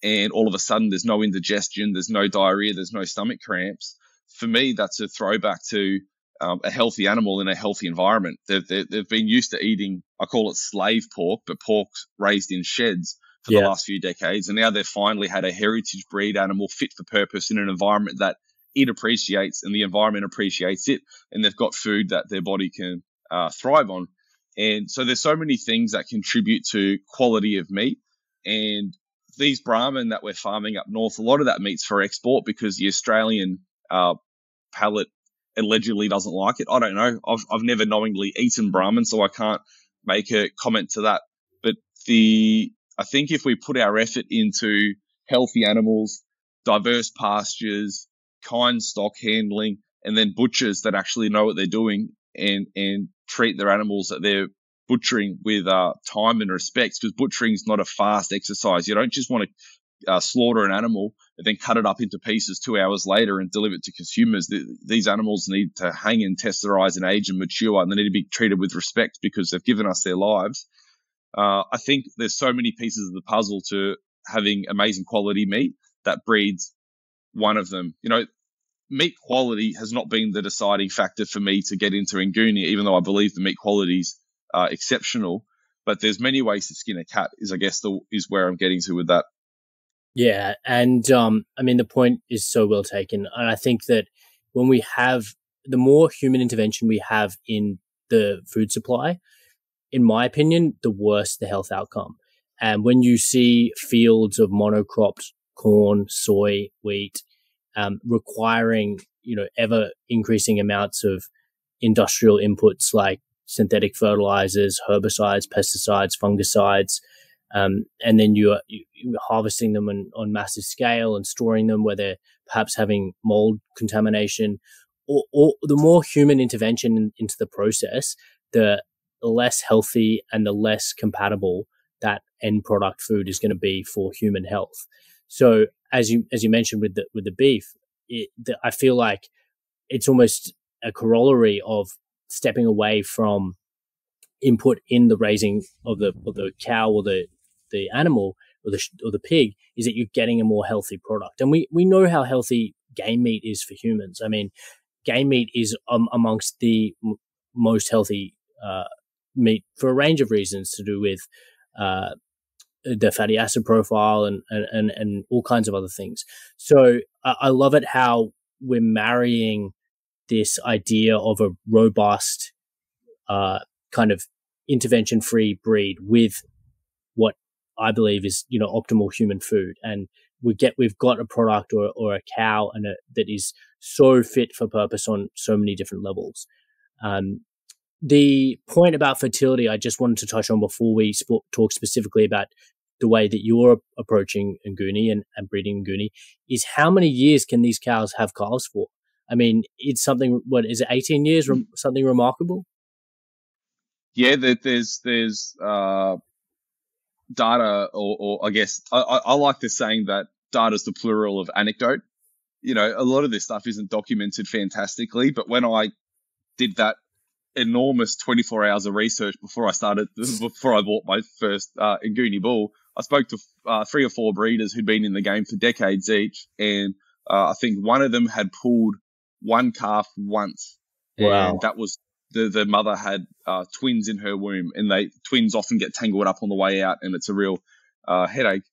and all of a sudden there's no indigestion, there's no diarrhea, there's no stomach cramps. For me, that's a throwback to um, a healthy animal in a healthy environment. They've, they've been used to eating, I call it slave pork, but pork raised in sheds for yeah. the last few decades. And now they've finally had a heritage breed animal fit for purpose in an environment that it appreciates and the environment appreciates it, and they've got food that their body can uh, thrive on. And so there's so many things that contribute to quality of meat. And these Brahman that we're farming up north, a lot of that meat's for export because the Australian uh, palate allegedly doesn't like it. I don't know. I've, I've never knowingly eaten Brahman, so I can't make a comment to that. But the I think if we put our effort into healthy animals, diverse pastures, kind stock handling, and then butchers that actually know what they're doing and and treat their animals that they're butchering with uh, time and respect. Because butchering is not a fast exercise. You don't just want to uh, slaughter an animal and then cut it up into pieces two hours later and deliver it to consumers. The, these animals need to hang and test their eyes and age and mature, and they need to be treated with respect because they've given us their lives. Uh, I think there's so many pieces of the puzzle to having amazing quality meat that breeds one of them. You know, meat quality has not been the deciding factor for me to get into Nguni, even though I believe the meat qualities are exceptional. But there's many ways to skin a cat. Is I guess the is where I'm getting to with that. Yeah, and um, I mean the point is so well taken, and I think that when we have the more human intervention we have in the food supply, in my opinion, the worse the health outcome. And when you see fields of monocropped corn, soy, wheat, um, requiring you know ever increasing amounts of industrial inputs like synthetic fertilizers, herbicides, pesticides, fungicides, um, and then you are, you, are harvesting them on, on massive scale and storing them where they're perhaps having mold contamination. Or, or the more human intervention in, into the process, the less healthy and the less compatible that end product food is going to be for human health. So as you as you mentioned with the with the beef, it, the, I feel like it's almost a corollary of stepping away from input in the raising of the of the cow or the the animal or the or the pig is that you're getting a more healthy product. And we we know how healthy game meat is for humans. I mean, game meat is um, amongst the m- most healthy uh, meat for a range of reasons to do with uh, the fatty acid profile and, and, and, all kinds of other things. So I, I love it how we're marrying this idea of a robust, uh, kind of intervention free breed with what I believe is, you know, optimal human food. And we get, we've got a product or, or a cow and a, that is so fit for purpose on so many different levels. Um, the point about fertility, I just wanted to touch on before we sp- talk specifically about the way that you're approaching Nguni and, and breeding Nguni is how many years can these cows have calves for? I mean, it's something, what is it, 18 years, something remarkable? Yeah, there's, there's, uh, data or, or I guess I, I like this saying that data is the plural of anecdote. You know, a lot of this stuff isn't documented fantastically, but when I did that enormous 24 hours of research before I started, before I bought my first uh, Nguni bull. I spoke to uh, three or four breeders who'd been in the game for decades each, and uh, I think one of them had pulled one calf once. Wow. And that was the, the mother had uh, twins in her womb, and they twins often get tangled up on the way out, and it's a real uh, headache.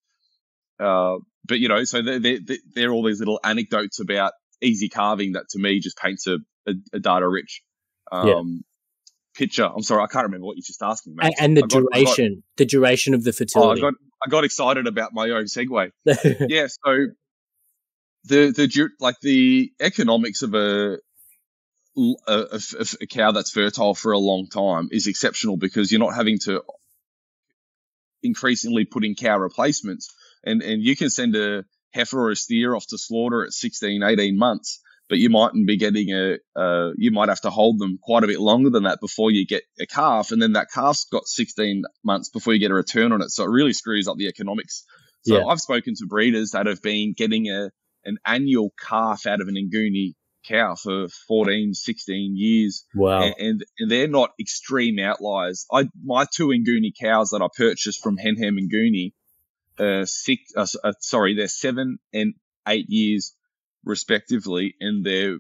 Uh, but you know, so they're, all these little anecdotes about easy calving that to me just paints a, a, a data rich um, yeah picture. I'm sorry, I can't remember what you just asked me, mate. And, and the got, duration, got, the duration of the fertility. Oh, I got I got excited about my own segue. yeah, so the the like the economics of a a, a, a, cow that's fertile for a long time is exceptional because you're not having to increasingly put in cow replacements and and you can send a heifer or a steer off to slaughter at 16 18 months but you mightn't be getting a, uh, you might have to hold them quite a bit longer than that before you get a calf. And then that calf's got 16 months before you get a return on it. So it really screws up the economics. So yeah. I've spoken to breeders that have been getting a, an annual calf out of an Nguni cow for 14, 16 years. Wow. And, and, and, they're not extreme outliers. I, my two Nguni cows that I purchased from Henham Nguni, uh, six, uh, uh, sorry, they're seven and eight years respectively, and they're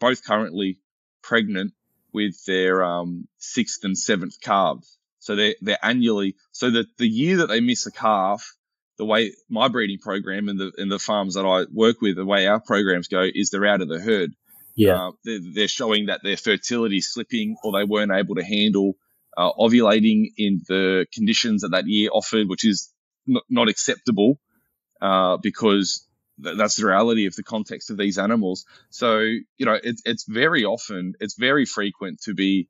both currently pregnant with their um, sixth and seventh calves. So they're they're annually so that the year that they miss a calf, the way my breeding program and the and the farms that I work with, the way our programs go is they're out of the herd. Yeah, uh, they're, they're, showing that their fertility is slipping, or they weren't able to handle uh, ovulating in the conditions that that year offered, which is not, not acceptable uh, because that's the reality of the context of these animals. So, you know, it, it's very often, it's very frequent to be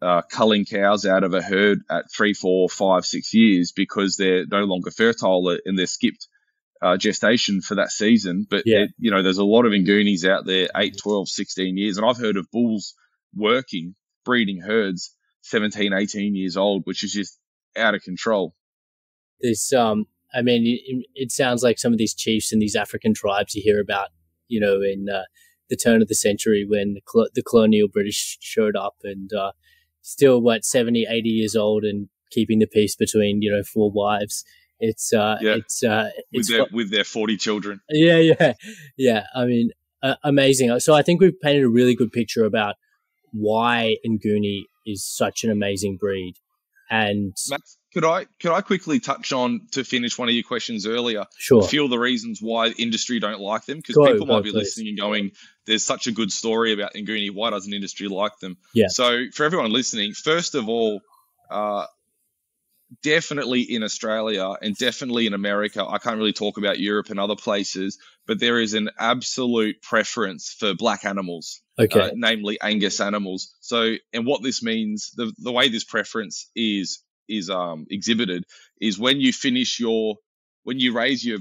uh, culling cows out of a herd at three, four, five, six years because they're no longer fertile and they're skipped uh, gestation for that season. But, yeah. it, you know, there's a lot of Ngunis out there, 8, 12, 16 years. And I've heard of bulls working, breeding herds 17, 18 years old, which is just out of control. There's um, I mean, it, it, sounds like some of these chiefs and these African tribes you hear about, you know, in uh, the turn of the century when the, the colonial British showed up and uh, still, what, 70, 80 years old and keeping the peace between you know four wives. It's uh, Yeah. it's uh, with their with their forty children. yeah, yeah, yeah. I mean, uh, amazing. So I think we've painted a really good picture about why Nguni is such an amazing breed, and Max, could I could I quickly touch on to finish one of your questions earlier? sure, A few of the reasons why the industry don't like them because people go, might be please. listening and going, "There's such a good story about Nguni. Why doesn't industry like them?" Yeah. So for everyone listening, first of all, uh, definitely in Australia and definitely in America. I can't really talk about Europe and other places, but there is an absolute preference for black animals okay, uh, namely Angus animals. So, and what this means, the the way this preference is is um, exhibited is when you finish your when you raise your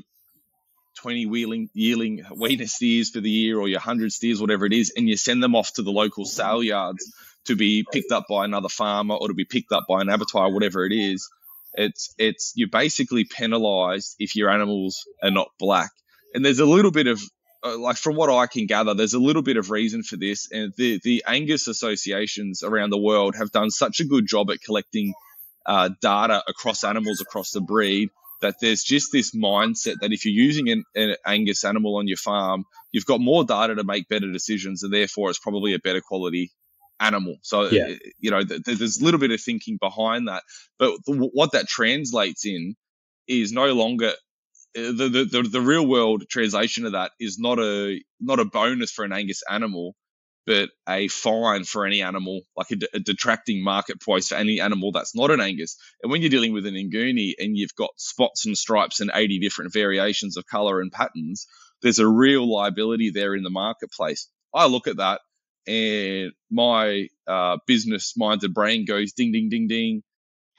20 wheeling yearling weaner steers for the year or your 100 steers whatever it is and you send them off to the local sale yards to be picked up by another farmer or to be picked up by an abattoir whatever it is it's it's you're basically penalized if your animals are not black. And there's a little bit of uh, like from what I can gather, there's a little bit of reason for this, and the the Angus associations around the world have done such a good job at collecting uh, data across animals across the breed that there's just this mindset that if you're using an, an Angus animal on your farm, you've got more data to make better decisions, and therefore it's probably a better quality animal. So Yeah. uh, you know, th- th- there's a little bit of thinking behind that, but the, what that translates in is no longer uh, the, the, the, the real world translation of that is not a not a bonus for an Angus animal, but a fine for any animal, like a, d- a detracting market price for any animal that's not an Angus. And when you're dealing with an Nguni and you've got spots and stripes and 80 different variations of color and patterns, there's a real liability there in the marketplace. I look at that and my uh, business minded brain goes ding, ding, ding, ding,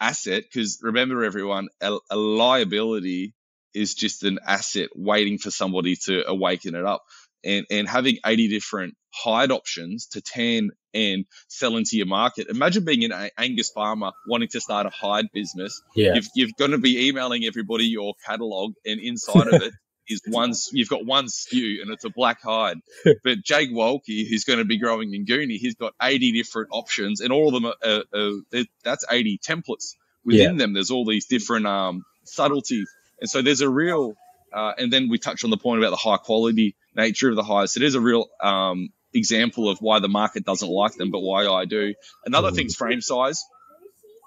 asset. Because remember, everyone, a, a liability is just an asset waiting for somebody to awaken it up. And, and having 80 different hide options to tan and sell into your market. Imagine being an Angus farmer wanting to start a hide business. yeah, You've, you've got to be emailing everybody your catalog, and inside of it is one. You've got one SKU, and it's a black hide. But Jake Wolki, who's going to be growing Nguni, he's got 80 different options, and all of them are, are, are that's 80 templates. Within them, there's all these different um, subtleties, and so there's a real. Uh, and then we touched on the point about the high quality nature of the hides. It is a real um, example of why the market doesn't like them, but why I do. Another Mm. thing's frame size.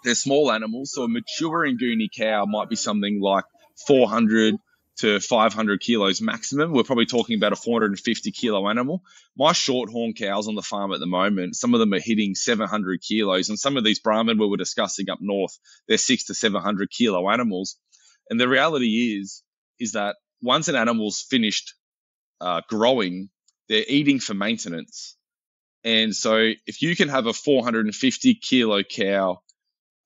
They're small animals, so a mature Nguni cow might be something like 400 to 500 kilos maximum. We're probably talking about a 450 kilo animal. My shorthorn cows on the farm at the moment, some of them are hitting 700 kilos, and some of these Brahman we were discussing up north, they're six to 700 kilo animals. And the reality is, is that once an animal's finished uh, growing, they're eating for maintenance. And so if you can have a 450 kilo cow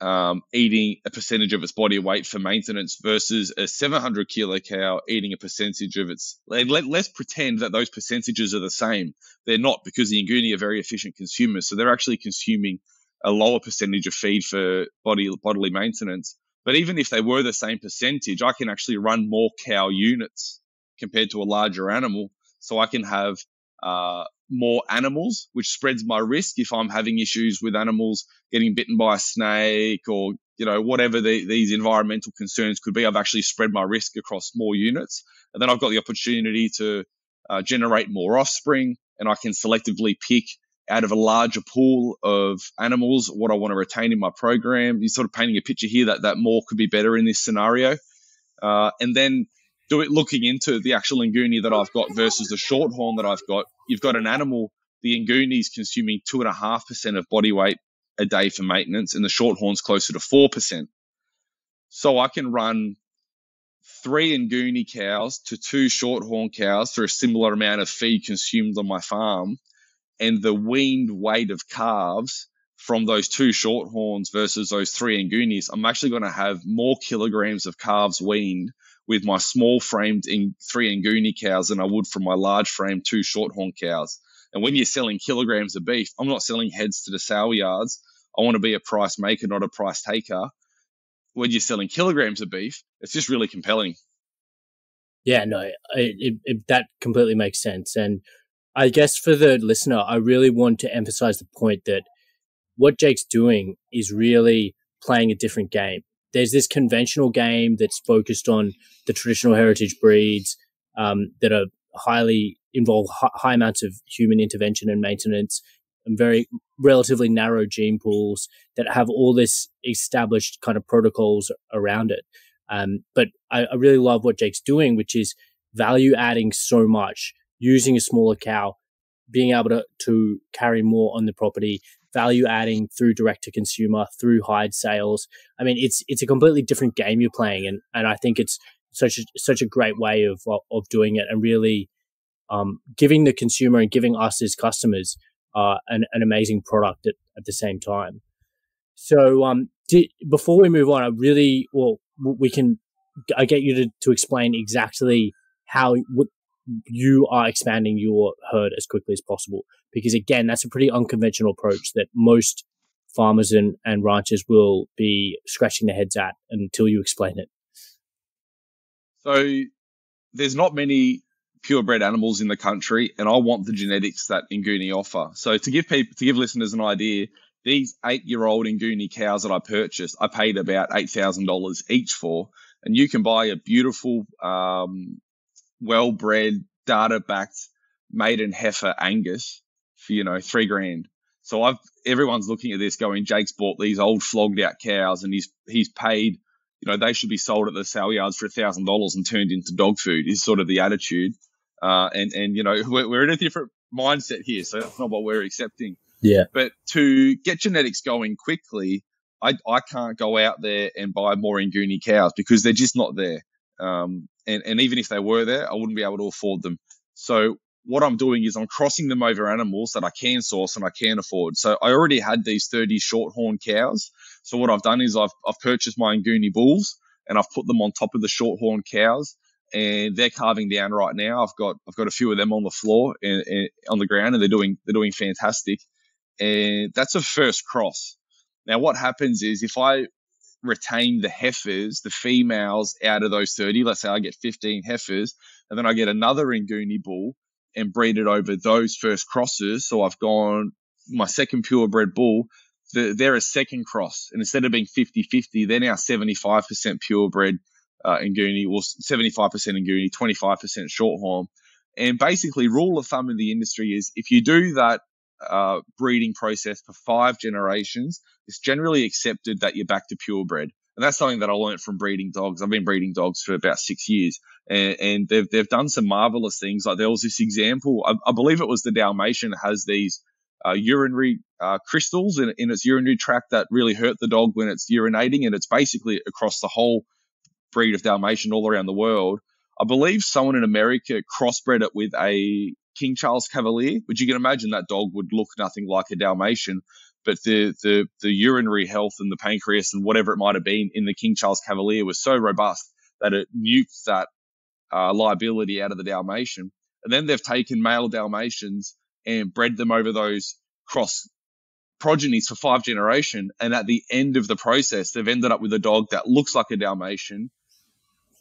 um, eating a percentage of its body weight for maintenance versus a 700 kilo cow eating a percentage of its, let, let, let's pretend that those percentages are the same. They're not because the Nguni are very efficient consumers. So they're actually consuming a lower percentage of feed for body bodily maintenance. But even if they were the same percentage, I can actually run more cow units compared to a larger animal. So I can have uh, more animals, which spreads my risk if I'm having issues with animals getting bitten by a snake or you know whatever the, these environmental concerns could be. I've actually spread my risk across more units, and then I've got the opportunity to uh, generate more offspring, and I can selectively pick out of a larger pool of animals what I want to retain in my program. You're sort of painting a picture here that that more could be better in this scenario, uh, and then do it looking into the actual Nguni that I've got versus the shorthorn that I've got. You've got an animal, the consuming and a half percent of body weight a day for maintenance, and the shorthorn's closer to four percent. So I can run three Nguni cows to two shorthorn cows for a similar amount of feed consumed on my farm, and the weaned weight of calves from those two shorthorns versus those three Ngunis, I'm actually going to have more kilograms of calves weaned with my small framed in three Nguni cows than I would from my large framed two shorthorn cows. And when you're selling kilograms of beef, I'm not selling heads to the sale yards. I want to be a price maker, not a price taker. When you're selling kilograms of beef, it's just really compelling. Yeah, no, it, it, it, that completely makes sense. And I guess for the listener, I really want to emphasize the point that what Jake's doing is really playing a different game. There's this conventional game that's focused on the traditional heritage breeds um, that are highly involve high amounts of human intervention and maintenance and very relatively narrow gene pools that have all this established kind of protocols around it. Um, but I, I really love what Jake's doing, which is value adding so much using a smaller cow, being able to, to carry more on the property, value adding through direct to consumer, through hide sales. I mean, it's it's a completely different game you're playing, and and I think it's such a, such a great way of of doing it, and really um, giving the consumer and giving us as customers uh, an an amazing product at, at the same time. So, um, did, before we move on, I really well we can I get you to to explain exactly how what you are expanding your herd as quickly as possible. Because again, that's a pretty unconventional approach that most farmers and, and ranchers will be scratching their heads at until you explain it. So there's not many purebred animals in the country, and I want the genetics that Nguni offer. So to give people to give listeners an idea, these eight-year-old Nguni cows that I purchased, I paid about eight thousand dollars each for, and you can buy a beautiful um, well bred, data backed maiden heifer Angus for, you know, three grand. So I've everyone's looking at this going, Jake's bought these old flogged out cows and he's he's paid, you know, they should be sold at the sale yards for a thousand dollars and turned into dog food is sort of the attitude. Uh, and and you know we're, we're in a different mindset here, so that's not what we're accepting. Yeah. But to get genetics going quickly, I I can't go out there and buy more Nguni cows because they're just not there. Um, and, and even if they were there, I wouldn't be able to afford them. So what I'm doing is I'm crossing them over animals that I can source and I can afford. So I already had these 30 shorthorn cows. So what I've done is I've, I've purchased my Nguni bulls and I've put them on top of the shorthorn cows and they're calving down right now. I've got I've got a few of them on the floor and, and on the ground and they're doing they're doing fantastic. And that's a first cross. Now what happens is if I retain the heifers, the females out of those 30. Let's say I get 15 heifers, and then I get another Nguni bull and breed it over those first crosses. So I've gone my second purebred bull, they're a second cross. And instead of being 50 50, they're now 75% purebred uh, Nguni, or 75% Nguni, 25% Shorthorn. And basically, rule of thumb in the industry is if you do that uh, breeding process for five generations, it's generally accepted that you're back to purebred. And that's something that I learned from breeding dogs. I've been breeding dogs for about six years, and, and they've they've done some marvelous things. Like there was this example, I, I believe it was the Dalmatian has these uh, urinary uh, crystals in, in its urinary tract that really hurt the dog when it's urinating, and it's basically across the whole breed of Dalmatian all around the world. I believe someone in America crossbred it with a King Charles Cavalier, which you can imagine that dog would look nothing like a Dalmatian. But the, the, the urinary health and the pancreas and whatever it might have been in the King Charles Cavalier was so robust that it nuked that uh, liability out of the Dalmatian. And then they've taken male Dalmatians and bred them over those cross progenies for five generation. And at the end of the process, they've ended up with a dog that looks like a Dalmatian,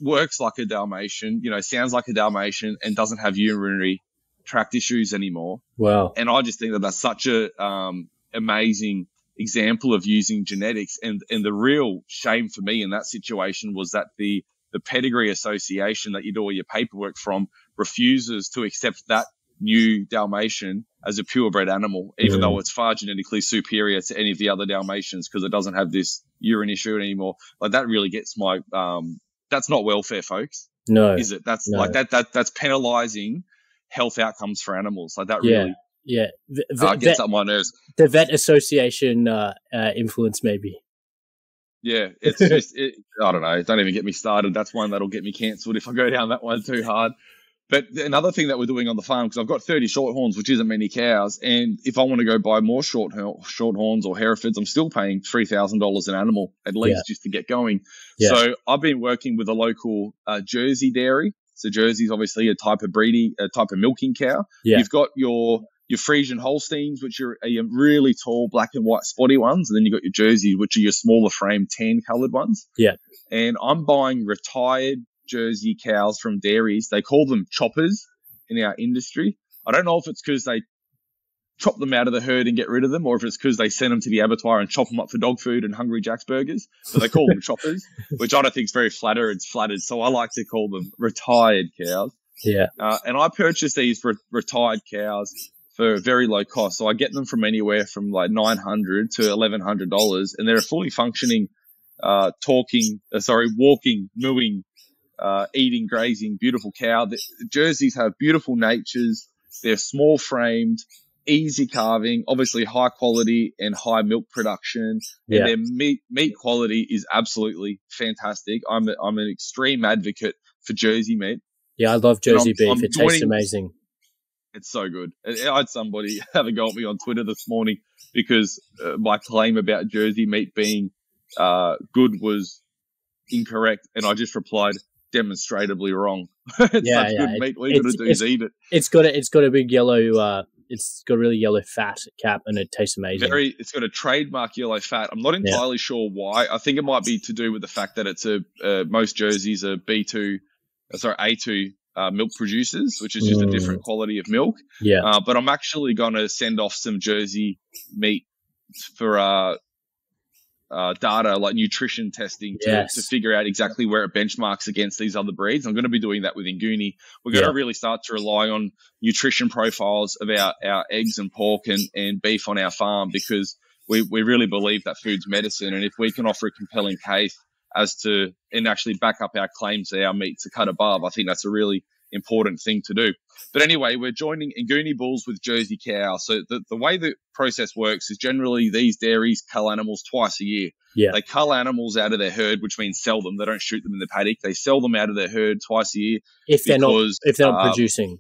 works like a Dalmatian, you know, sounds like a Dalmatian, and doesn't have urinary tract issues anymore. Wow. And I just think that that's such a um, amazing example of using genetics. And and the real shame for me in that situation was that the the pedigree association that you do all your paperwork from refuses to accept that new Dalmatian as a purebred animal, even though it's far genetically superior to any of the other Dalmatians because it doesn't have this urine issue anymore. Like that really gets my um that's not welfare, folks. No. Is it? That's no. like that that that's penalizing health outcomes for animals. Like that yeah, really, yeah, v- gets vet, up my nerves. The vet association uh, uh, influence, maybe. Yeah, it's just it, I don't know. Don't even get me started. That's one that'll get me cancelled if I go down that one too hard. But another thing that we're doing on the farm because I've got 30 shorthorns, which isn't many cows, and if I want to go buy more short shorthorns or Herefords, I'm still paying three thousand dollars an animal at least yeah. just to get going. Yeah. So I've been working with a local uh, Jersey dairy so Jersey's obviously a type of breeding, a type of milking cow. Yeah. You've got your your Friesian Holsteins, which are, are really tall black and white spotty ones, and then you've got your Jerseys, which are your smaller frame tan coloured ones. Yeah. And I'm buying retired Jersey cows from dairies. They call them choppers in our industry. I don't know if it's because they chop them out of the herd and get rid of them, or if it's because they send them to the abattoir and chop them up for dog food and Hungry Jack's burgers. So they call them choppers, which I don't think is very flatter. It's flattered. So I like to call them retired cows. Yeah. Uh, and I purchase these re- retired cows for very low cost. So I get them from anywhere from like 900 to $1,100 and they're a fully functioning, uh, talking, uh, sorry, walking, mooing, uh, eating, grazing, beautiful cow. The jerseys have beautiful natures. They're small framed, easy calving, obviously high quality and high milk production. Yeah. And their meat, meat quality is absolutely fantastic. I'm, a, I'm an extreme advocate for Jersey meat. Yeah, I love Jersey beef. I'm it tastes amazing. It's so good. I had somebody have a go at me on Twitter this morning because uh, my claim about Jersey meat being uh, good was incorrect, and I just replied demonstrably wrong. it's Yeah, such yeah, good it- meat. All you got to do is it's- eat it. It's got a, it's got a big yellow. Uh, it's got a really yellow fat cap, and it tastes amazing. Very. It's got a trademark yellow fat. I'm not entirely sure why. I think it might be to do with the fact that it's a uh, most jerseys are B2, uh, sorry A2 uh, milk producers, which is just Mm. a different quality of milk. yeah, Uh, but I'm actually going to send off some Jersey meat for uh, uh, data like nutrition testing to, Yes. to figure out exactly where it benchmarks against these other breeds. I'm going to be doing that with Nguni. We're going Yeah. to really start to rely on nutrition profiles of our, our eggs and pork and, and beef on our farm because we, we really believe that food's medicine. And if we can offer a compelling case as to and actually back up our claims that our meats are cut above, I think that's a really important thing to do. But anyway, we're joining Nguni bulls with Jersey cow. So the, the way the process works is generally these dairies cull animals twice a year. Yeah. They cull animals out of their herd, which means sell them. They don't shoot them in the paddock. They sell them out of their herd twice a year if they're not if they're not uh, producing.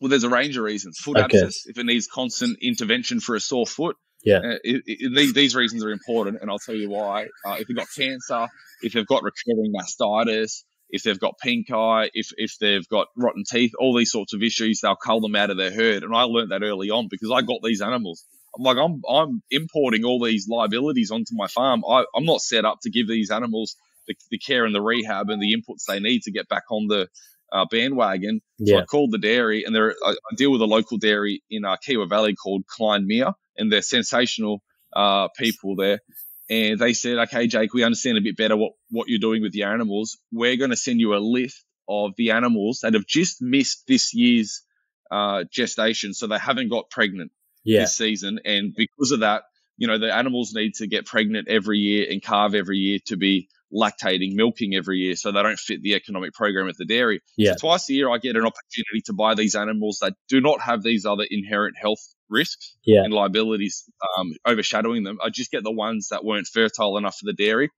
well, there's a range of reasons. Foot Okay. abscess, if it needs constant intervention for a sore foot. Yeah. Uh, it, it, these, these reasons are important, and I'll tell you why. Uh, if they've got cancer, if they've got recurring mastitis, if they've got pink eye, if, if they've got rotten teeth, all these sorts of issues, they'll cull them out of their herd. And I learned that early on because I got these animals. I'm like, I'm, I'm importing all these liabilities onto my farm. I, I'm not set up to give these animals the, the care and the rehab and the inputs they need to get back on the uh, bandwagon. So I called the dairy, and they're, I, I deal with a local dairy in uh, Kiewa Valley called Klein Mere, and they're sensational uh, people there. And they said, okay, Jake, we understand a bit better what, what you're doing with the animals. We're going to send you a list of the animals that have just missed this year's uh, gestation, so they haven't got pregnant yeah, this season. And because of that, you know, the animals need to get pregnant every year and calve every year to be lactating, milking every year, so they don't fit the economic program at the dairy. Yeah. So twice a year, I get an opportunity to buy these animals that do not have these other inherent health risks Yeah. and liabilities um, overshadowing them. I just get the ones that weren't fertile enough for the dairy.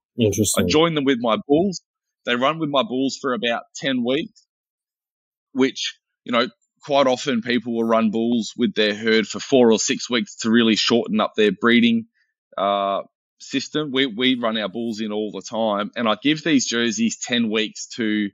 I join them with my bulls. They run with my bulls for about 10 weeks, which, you know, quite often people will run bulls with their herd for four or six weeks to really shorten up their breeding uh, system. We, we run our bulls in all the time. And I give these jerseys 10 weeks to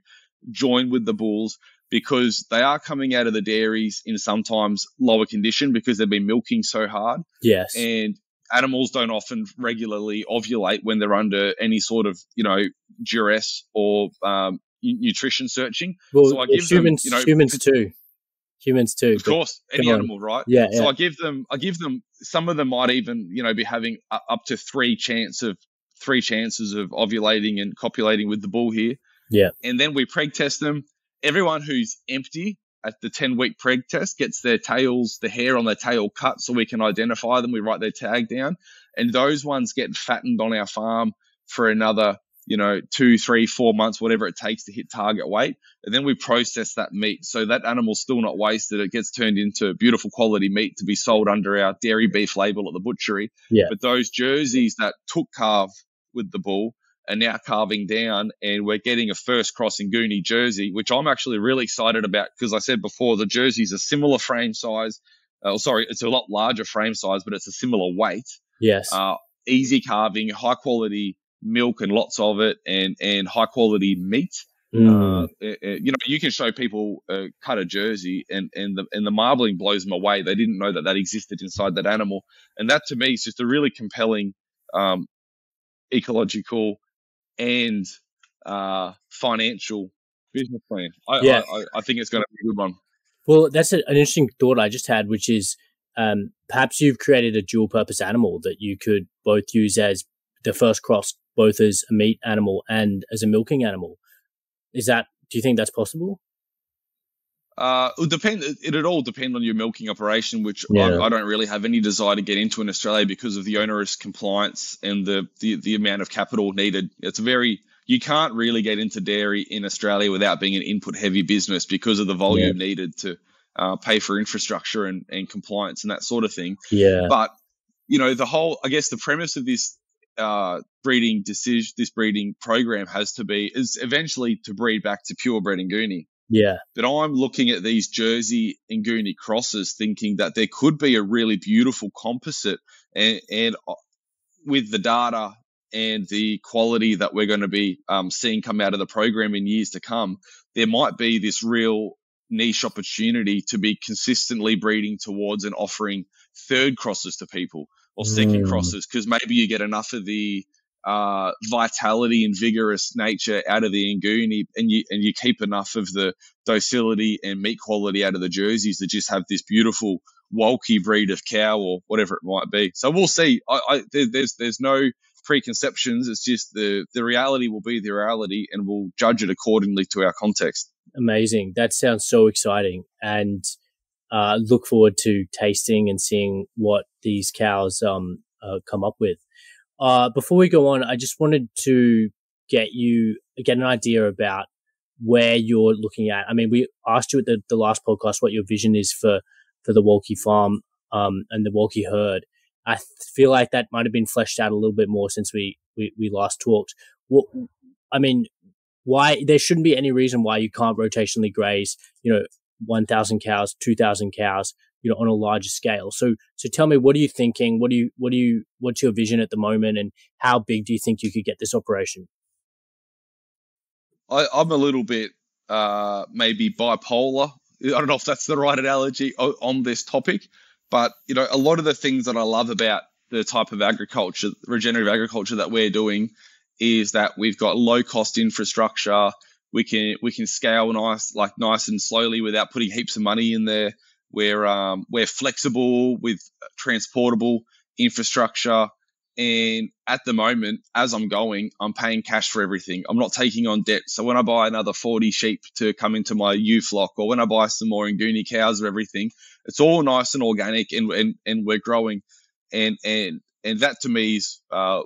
join with the bulls because they are coming out of the dairies in sometimes lower condition because they've been milking so hard yes, and animals don't often regularly ovulate when they're under any sort of you know duress or um, nutrition searching. well, so I give them, humans, you know, humans too, humans too. Of course, any on. animal, right? yeah, So yeah, I give them, I give them. Some of them might even, you know, be having up to three chance of three chances of ovulating and copulating with the bull here. Yeah. And then we preg test them. Everyone who's empty at the 10 week preg test gets their tails, the hair on their tail cut so we can identify them. We write their tag down. And those ones get fattened on our farm for another, you know, two, three, four months, whatever it takes to hit target weight. And then we process that meat. So that animal's still not wasted. It gets turned into beautiful quality meat to be sold under our dairy beef label at the butchery. Yeah. But those jerseys that took calve with the bull are now calving down and we're getting a first cross Nguni jersey, which I'm actually really excited about because I said before the jersey's a similar frame size. Oh, sorry, it's a lot larger frame size, but it's a similar weight. yes, Uh, easy calving, high quality milk and lots of it, and and high quality meat. Mm, Uh, eh, eh, you know, you can show people uh, cut a jersey, and and the and the marbling blows them away. They didn't know that that existed inside that animal, and that to me is just a really compelling, um, ecological, and uh, financial business plan. I, Yeah. I, I, I think it's going to be a good one. Well, that's a, an interesting thought I just had, which is um, perhaps you've created a dual purpose animal that you could both use as the first cross, both as a meat animal and as a milking animal. Is that, do you think that's possible? Uh, it depend. It'd all depend on your milking operation, which yeah. I, I, don't really have any desire to get into in Australia because of the onerous compliance and the, the the amount of capital needed. It's very you can't really get into dairy in Australia without being an input heavy business because of the volume yeah. needed to uh, pay for infrastructure and, and compliance and that sort of thing. Yeah. But you know the whole I guess the premise of this uh, breeding decision, this breeding program has to be is eventually to breed back to purebred Nguni. Yeah. But I'm looking at these Jersey Nguni crosses thinking that there could be a really beautiful composite and, and uh, with the data and the quality that we're going to be um, seeing come out of the program in years to come, there might be this real niche opportunity to be consistently breeding towards and offering third crosses to people or second mm. crosses because maybe you get enough of the uh, vitality and vigorous nature out of the Nguni, and you and you keep enough of the docility and meat quality out of the jerseys that just have this beautiful Wolki breed of cow or whatever it might be. So we'll see. I, I there's there's no preconceptions. It's just the the reality will be the reality, and we'll judge it accordingly to our context. Amazing. That sounds so exciting, and uh, look forward to tasting and seeing what these cows um, uh, come up with. Uh, before we go on, I just wanted to get you get an idea about where you're looking at. I mean, we asked you at the, the last podcast what your vision is for for the Wolki farm um, and the Wolki herd. I feel like that might have been fleshed out a little bit more since we we, we last talked. What I mean, why there shouldn't be any reason why you can't rotationally graze. You know, one thousand cows, two thousand cows you know, on a larger scale. So, so tell me, what are you thinking? What do you, what do you, what's your vision at the moment and how big do you think you could get this operation? I, I'm a little bit, uh, maybe bipolar. I don't know if that's the right analogy on this topic, but you know, a lot of the things that I love about the type of agriculture, regenerative agriculture that we're doing, is that we've got low cost infrastructure. We can we can scale nice like nice and slowly without putting heaps of money in there. We're um, we're flexible with transportable infrastructure, and at the moment, as I'm going, I'm paying cash for everything. I'm not taking on debt. So when I buy another 40 sheep to come into my ewe flock, or when I buy some more Nguni cows or everything, it's all nice and organic, and and, and we're growing, and and and that to me is uh,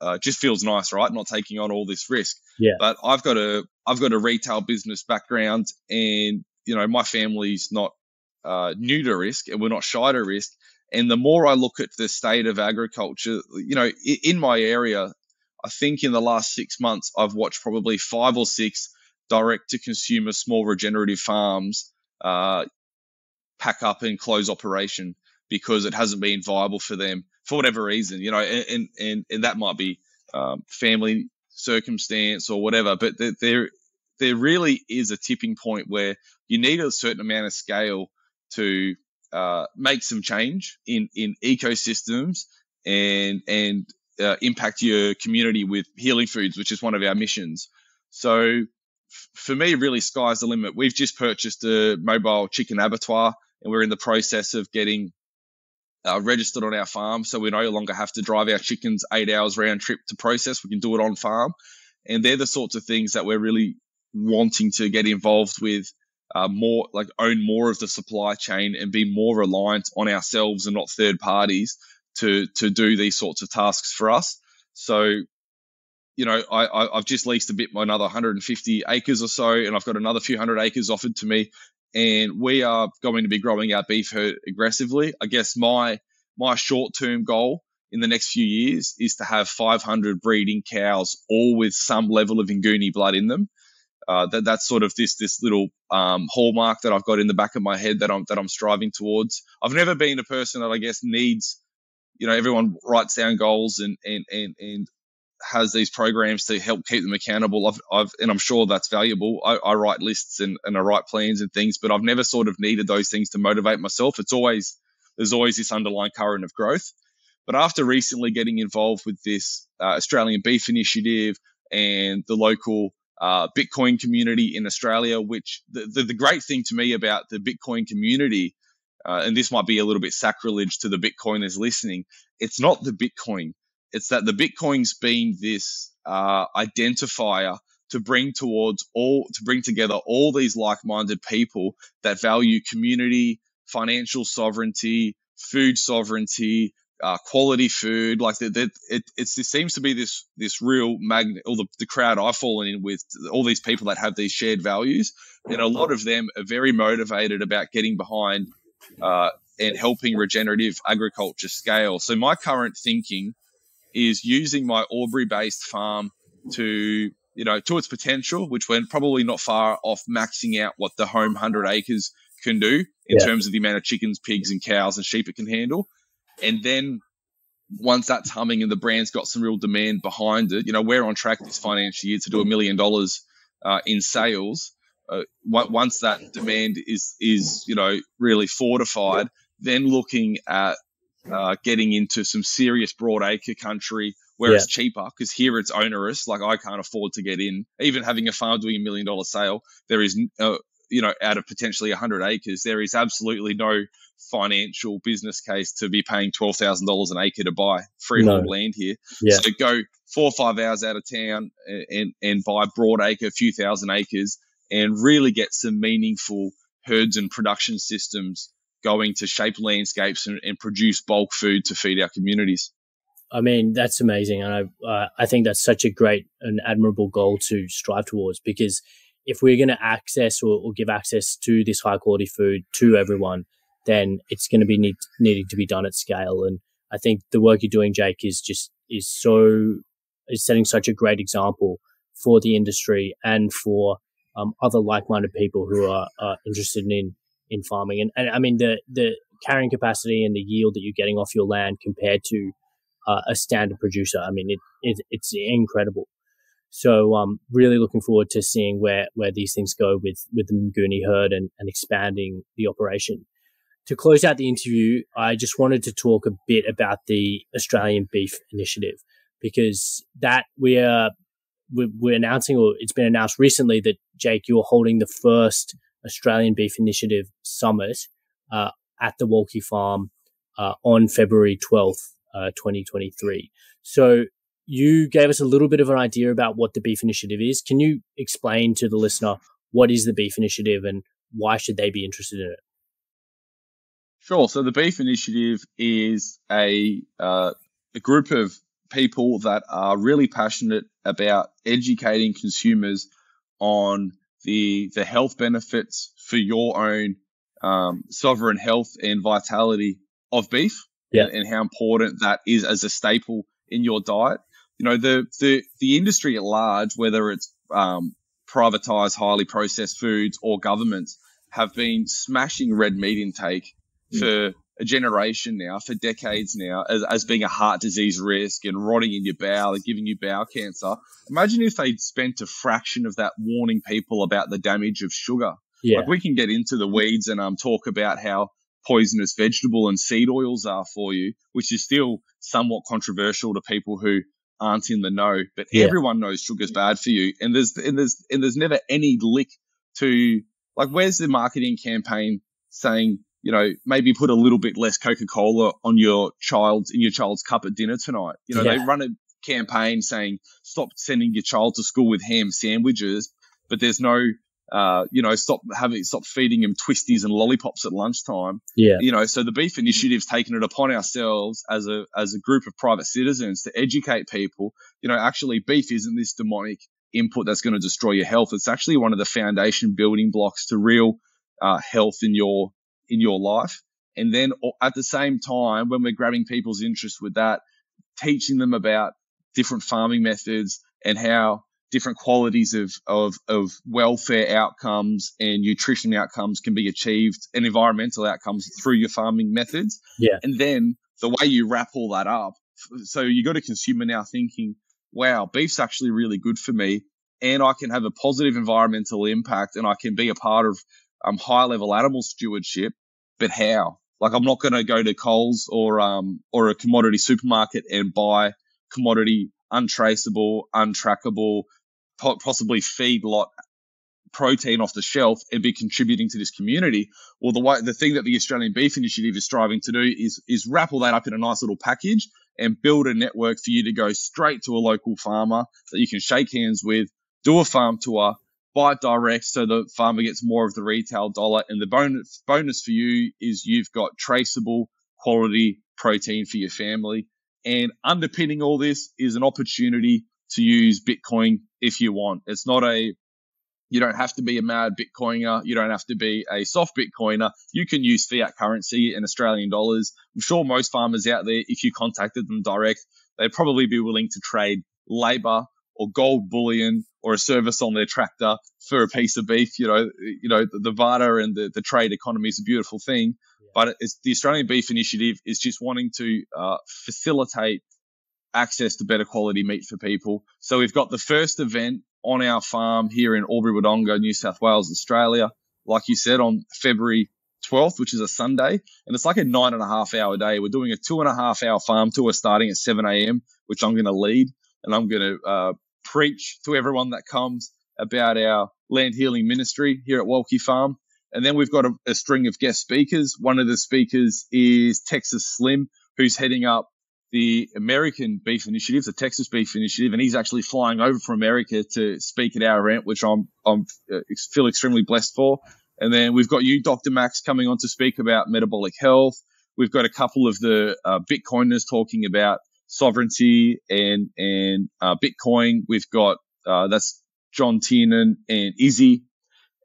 uh, just feels nice, right? Not taking on all this risk. Yeah. But I've got a I've got a retail business background, and you know my family's not uh, new to risk and we're not shy to risk. And the more I look at the state of agriculture, you know, in my area, I think in the last six months, I've watched probably five or six direct to consumer small regenerative farms uh, pack up and close operation because it hasn't been viable for them for whatever reason, you know, and and and that might be um, family circumstance or whatever, but there there really is a tipping point where you need a certain amount of scale to uh, make some change in in ecosystems and and uh, impact your community with healing foods, which is one of our missions. So f- for me, really, sky's the limit. We've just purchased a mobile chicken abattoir, and we're in the process of getting uh, registered on our farm, so we no longer have to drive our chickens eight hours round trip to process. We can do it on farm, and they're the sorts of things that we're really wanting to get involved with uh, more like own more of the supply chain and be more reliant on ourselves and not third parties to to do these sorts of tasks for us. So, you know, I, I have just leased a bit another 150 acres or so, and I've got another few hundred acres offered to me, and we are going to be growing our beef herd aggressively. I guess my my short term goal in the next few years is to have 500 breeding cows, all with some level of Nguni blood in them uh, that that's sort of this this little um, hallmark that I've got in the back of my head that I'm that I'm striving towards. I've never been a person that I guess needs, you know, everyone writes down goals and and and and has these programs to help keep them accountable. I've, I've and I'm sure that's valuable. I, I write lists and, and I write plans and things, but I've never sort of needed those things to motivate myself. It's always there's always this underlying current of growth. But after recently getting involved with this uh, Australian Beef Initiative and the local uh, Bitcoin community in Australia, which the, the, the, great thing to me about the Bitcoin community uh, and this might be a little bit sacrilege to the Bitcoiners listening. It's not the Bitcoin. It's that the Bitcoin's been this uh, identifier to bring towards all to bring together all these like-minded people that value community, financial sovereignty, food sovereignty, uh, quality food. Like that, it, it's it seems to be this this real magnet. All the, the crowd I've fallen in with, all these people that have these shared values, and a lot of them are very motivated about getting behind uh, and helping regenerative agriculture scale. So my current thinking is using my Albury based farm to you know to its potential, which we're probably not far off maxing out what the home hundred acres can do in yeah. terms of the amount of chickens, pigs, and cows and sheep it can handle. And then once that's humming and the brand's got some real demand behind it, you know, we're on track this financial year to do a million dollars uh, in sales. Uh, once that demand is is you know really fortified, then looking at uh, getting into some serious broad acre country where yeah. it's cheaper because here it's onerous. Like I can't afford to get in. Even having a farm doing a million dollar sale, there is uh, you know, out of potentially 100 acres, there is absolutely no financial business case to be paying $12,000 an acre to buy freehold no. land here. Yeah. So go four or five hours out of town and, and buy broad acre, a few thousand acres, and really get some meaningful herds and production systems going to shape landscapes and, and produce bulk food to feed our communities. I mean, that's amazing. And I, uh, I think that's such a great and admirable goal to strive towards because – if we're going to access or, or, give access to this high quality food to everyone, then it's going to be need, needing to be done at scale. And I think the work you're doing, Jake, is just is so is setting such a great example for the industry and for um, other like-minded people who are, are interested in in farming. And, and I mean the the carrying capacity and the yield that you're getting off your land compared to uh, a standard producer. I mean, it, it it's incredible. So um, really looking forward to seeing where, where these things go with, with the Nguni herd and, and expanding the operation. To close out the interview, I just wanted to talk a bit about the Australian Beef Initiative because that we are we're announcing, or it's been announced recently that Jake, you're holding the first Australian Beef Initiative Summit uh, at the Wolki Farm uh, on February 12th, uh, 2023. So you gave us a little bit of an idea about what the Beef Initiative is. Can you explain to the listener what is the Beef Initiative and why should they be interested in it? Sure. So the Beef Initiative is a uh, a group of people that are really passionate about educating consumers on the the health benefits for your own um, sovereign health and vitality of beef, yeah. and, and how important that is as a staple in your diet you know the the the industry at large, whether it's um, privatized, highly processed foods or governments, have been smashing red meat intake mm. for a generation now, for decades now, as, as being a heart disease risk and rotting in your bowel and giving you bowel cancer. Imagine if they'd spent a fraction of that warning people about the damage of sugar. Yeah. Like we can get into the weeds and um, talk about how poisonous vegetable and seed oils are for you, which is still somewhat controversial to people who aren't in the know, but yeah. everyone knows sugar's bad for you. And there's and there's and there's never any lick to like where's the marketing campaign saying, you know, maybe put a little bit less Coca-Cola on your child's in your child's cup at dinner tonight. You know, yeah. they run a campaign saying stop sending your child to school with ham sandwiches, but there's no uh, you know, stop having, stop feeding him twisties and lollipops at lunchtime. Yeah. You know, so the beef initiative's taken it upon ourselves as a, as a group of private citizens to educate people, you know, actually beef isn't this demonic input that's going to destroy your health. It's actually one of the foundation building blocks to real, uh, health in your, in your life. And then at the same time, when we're grabbing people's interest with that, teaching them about different farming methods and how different qualities of, of, of welfare outcomes and nutrition outcomes can be achieved and environmental outcomes through your farming methods. Yeah. And then the way you wrap all that up. So you got a consumer now thinking, wow, beef's actually really good for me and I can have a positive environmental impact and I can be a part of um, high level animal stewardship. But how? Like I'm not going to go to Coles or um or a commodity supermarket and buy commodity untraceable, untrackable, possibly feedlot protein off the shelf and be contributing to this community. Well, the way, the thing that the Australian Beef Initiative is striving to do is is wrap all that up in a nice little package and build a network for you to go straight to a local farmer that you can shake hands with, do a farm tour, buy direct so the farmer gets more of the retail dollar. And the bonus bonus for you is you've got traceable quality protein for your family. And underpinning all this is an opportunity to use Bitcoin if you want. It's not a you don't have to be a mad Bitcoiner. You don't have to be a soft Bitcoiner. You can use fiat currency and Australian dollars. I'm sure most farmers out there, if you contacted them direct, they'd probably be willing to trade labor or gold bullion or a service on their tractor for a piece of beef. You know, you know, the, the VADA and the, the trade economy is a beautiful thing, but it's the Australian Beef Initiative is just wanting to uh, facilitate access to better quality meat for people. So we've got the first event on our farm here in Albury Wodonga, New South Wales, Australia. Like you said, on February 12th, which is a Sunday, and it's like a nine and a half hour day. We're doing a two and a half hour farm tour starting at 7 a.m., which I'm going to lead, and I'm going to uh, preach to everyone that comes about our land healing ministry here at Wolki Farm. And then we've got a, a string of guest speakers. One of the speakers is Texas Slim, who's heading up the American Beef Initiative, the Texas Beef Initiative, and he's actually flying over from America to speak at our event, which I'm I'm uh, feel extremely blessed for. And then we've got you, Dr. Max, coming on to speak about metabolic health. We've got a couple of the uh, Bitcoiners talking about sovereignty and and uh, Bitcoin. We've got uh, that's John Tiernan and Izzy,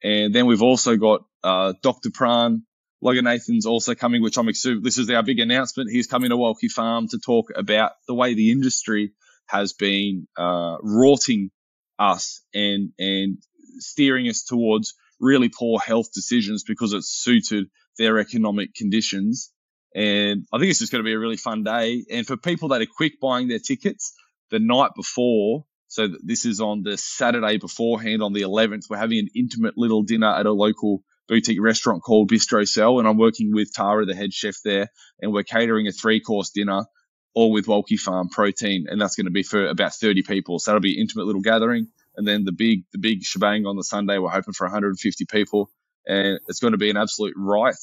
and then we've also got uh, Dr. Pran Yoganathan's also coming, which I'm excited. This is our big announcement. He's coming to Wolki Farm to talk about the way the industry has been uh, rorting us and and steering us towards really poor health decisions because it's suited their economic conditions. And I think it's just going to be a really fun day. And for people that are quick buying their tickets the night before, so this is on the Saturday beforehand on the 11th, we're having an intimate little dinner at a local boutique restaurant called Bistro Cell, and I'm working with Tara, the head chef there, and we're catering a three course dinner, all with Wolki Farm protein, and that's going to be for about 30 people. So that'll be an intimate little gathering, and then the big the big shebang on the Sunday, we're hoping for 150 people, and it's going to be an absolute riot.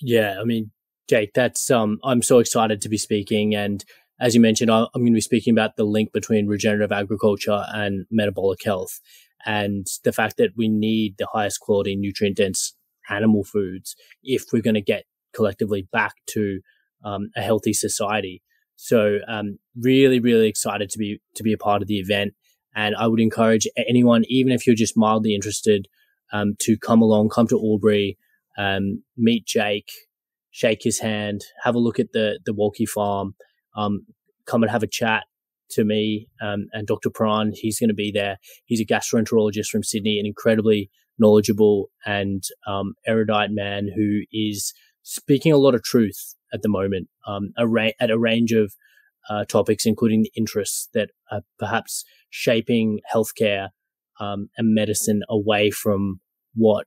Yeah, I mean, Jake, that's um, I'm so excited to be speaking, and as you mentioned, I'm going to be speaking about the link between regenerative agriculture and metabolic health and the fact that we need the highest quality nutrient dense animal foods if we're going to get collectively back to um, a healthy society. So, um, really, really excited to be to be a part of the event, and I would encourage anyone, even if you're just mildly interested, um, to come along, come to Albury, um, meet Jake, shake his hand, have a look at the the Wolki farm, um, come and have a chat, to me um, and Dr. Pran. He's going to be there. He's a gastroenterologist from Sydney, an incredibly knowledgeable and um, erudite man who is speaking a lot of truth at the moment um, ra- at a range of uh, topics, including the interests that are perhaps shaping healthcare um, and medicine away from what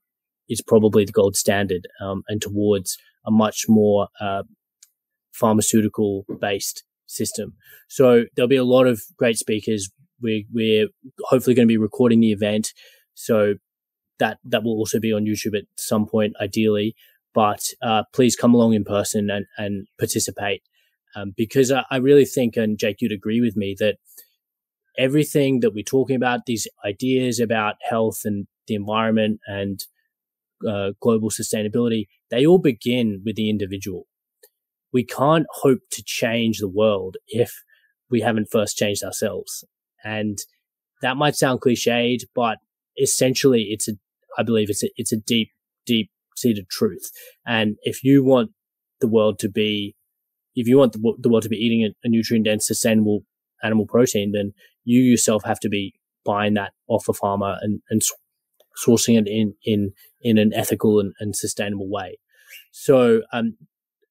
is probably the gold standard um, and towards a much more uh, pharmaceutical based system. So there'll be a lot of great speakers. We're, we're hopefully going to be recording the event. So that, that will also be on YouTube at some point, ideally. But uh, please come along in person and, and participate. Um, because I, I really think, and Jake, you'd agree with me, that everything that we're talking about, these ideas about health and the environment and uh, global sustainability, they all begin with the individual we can't hope to change the world if we haven't first changed ourselves. And that might sound cliched, but essentially it's a, I believe it's a, it's a deep, deep seated truth. And if you want the world to be, if you want the, the world to be eating a, a nutrient dense, sustainable animal protein, then you yourself have to be buying that off a farmer and, and sourcing it in, in, in an ethical and, and sustainable way. So, um,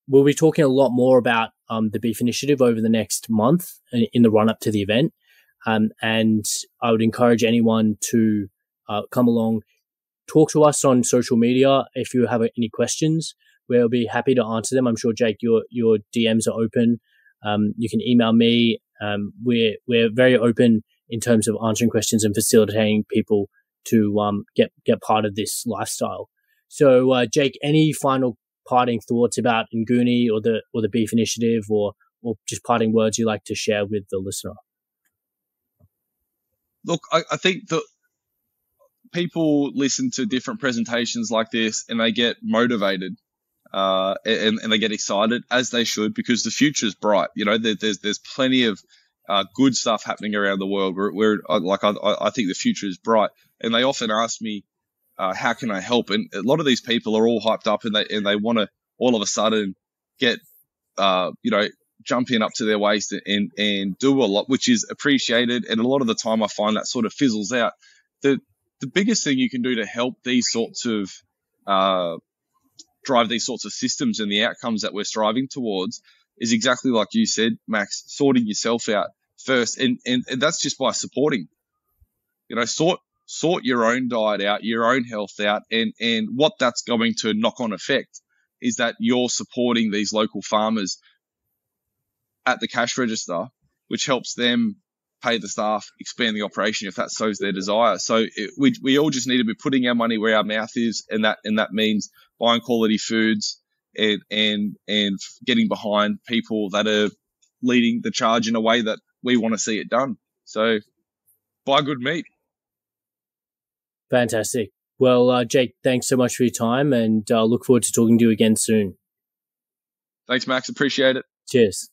we'll be talking a lot more about um, the beef initiative over the next month in the run up to the event. Um, and I would encourage anyone to uh, come along, talk to us on social media if you have any questions. We'll be happy to answer them. I'm sure Jake, your your DMs are open. Um, you can email me. Um, we're we're very open in terms of answering questions and facilitating people to um, get get part of this lifestyle. So, uh, Jake, any final parting thoughts about Nguni or the or the Beef Initiative, or or just parting words you like to share with the listener? Look, I, I think that people listen to different presentations like this and they get motivated uh, and, and they get excited as they should because the future is bright. You know, there, there's there's plenty of uh, good stuff happening around the world. Where, where like I, I think the future is bright, and they often ask me, uh, "How can I help?" And a lot of these people are all hyped up, and they and they want to all of a sudden get, uh, you know, jump in up to their waist and and do a lot, which is appreciated. And a lot of the time, I find that sort of fizzles out. The the biggest thing you can do to help these sorts of uh, drive these sorts of systems and the outcomes that we're striving towards is exactly like you said, Max, sorting yourself out first. And, and, and that's just by supporting, you know, sort, sort your own diet out, your own health out. And, and what that's going to knock on effect is that you're supporting these local farmers at the cash register, which helps them pay the staff, expand the operation if that so's their desire. So it, we, we all just need to be putting our money where our mouth is. And that, and that means buying quality foods, and and and getting behind people that are leading the charge in a way that we want to see it done. So buy good meat. Fantastic. Well, uh, Jake, thanks so much for your time, and uh, look forward to talking to you again soon. Thanks, Max. Appreciate it. Cheers.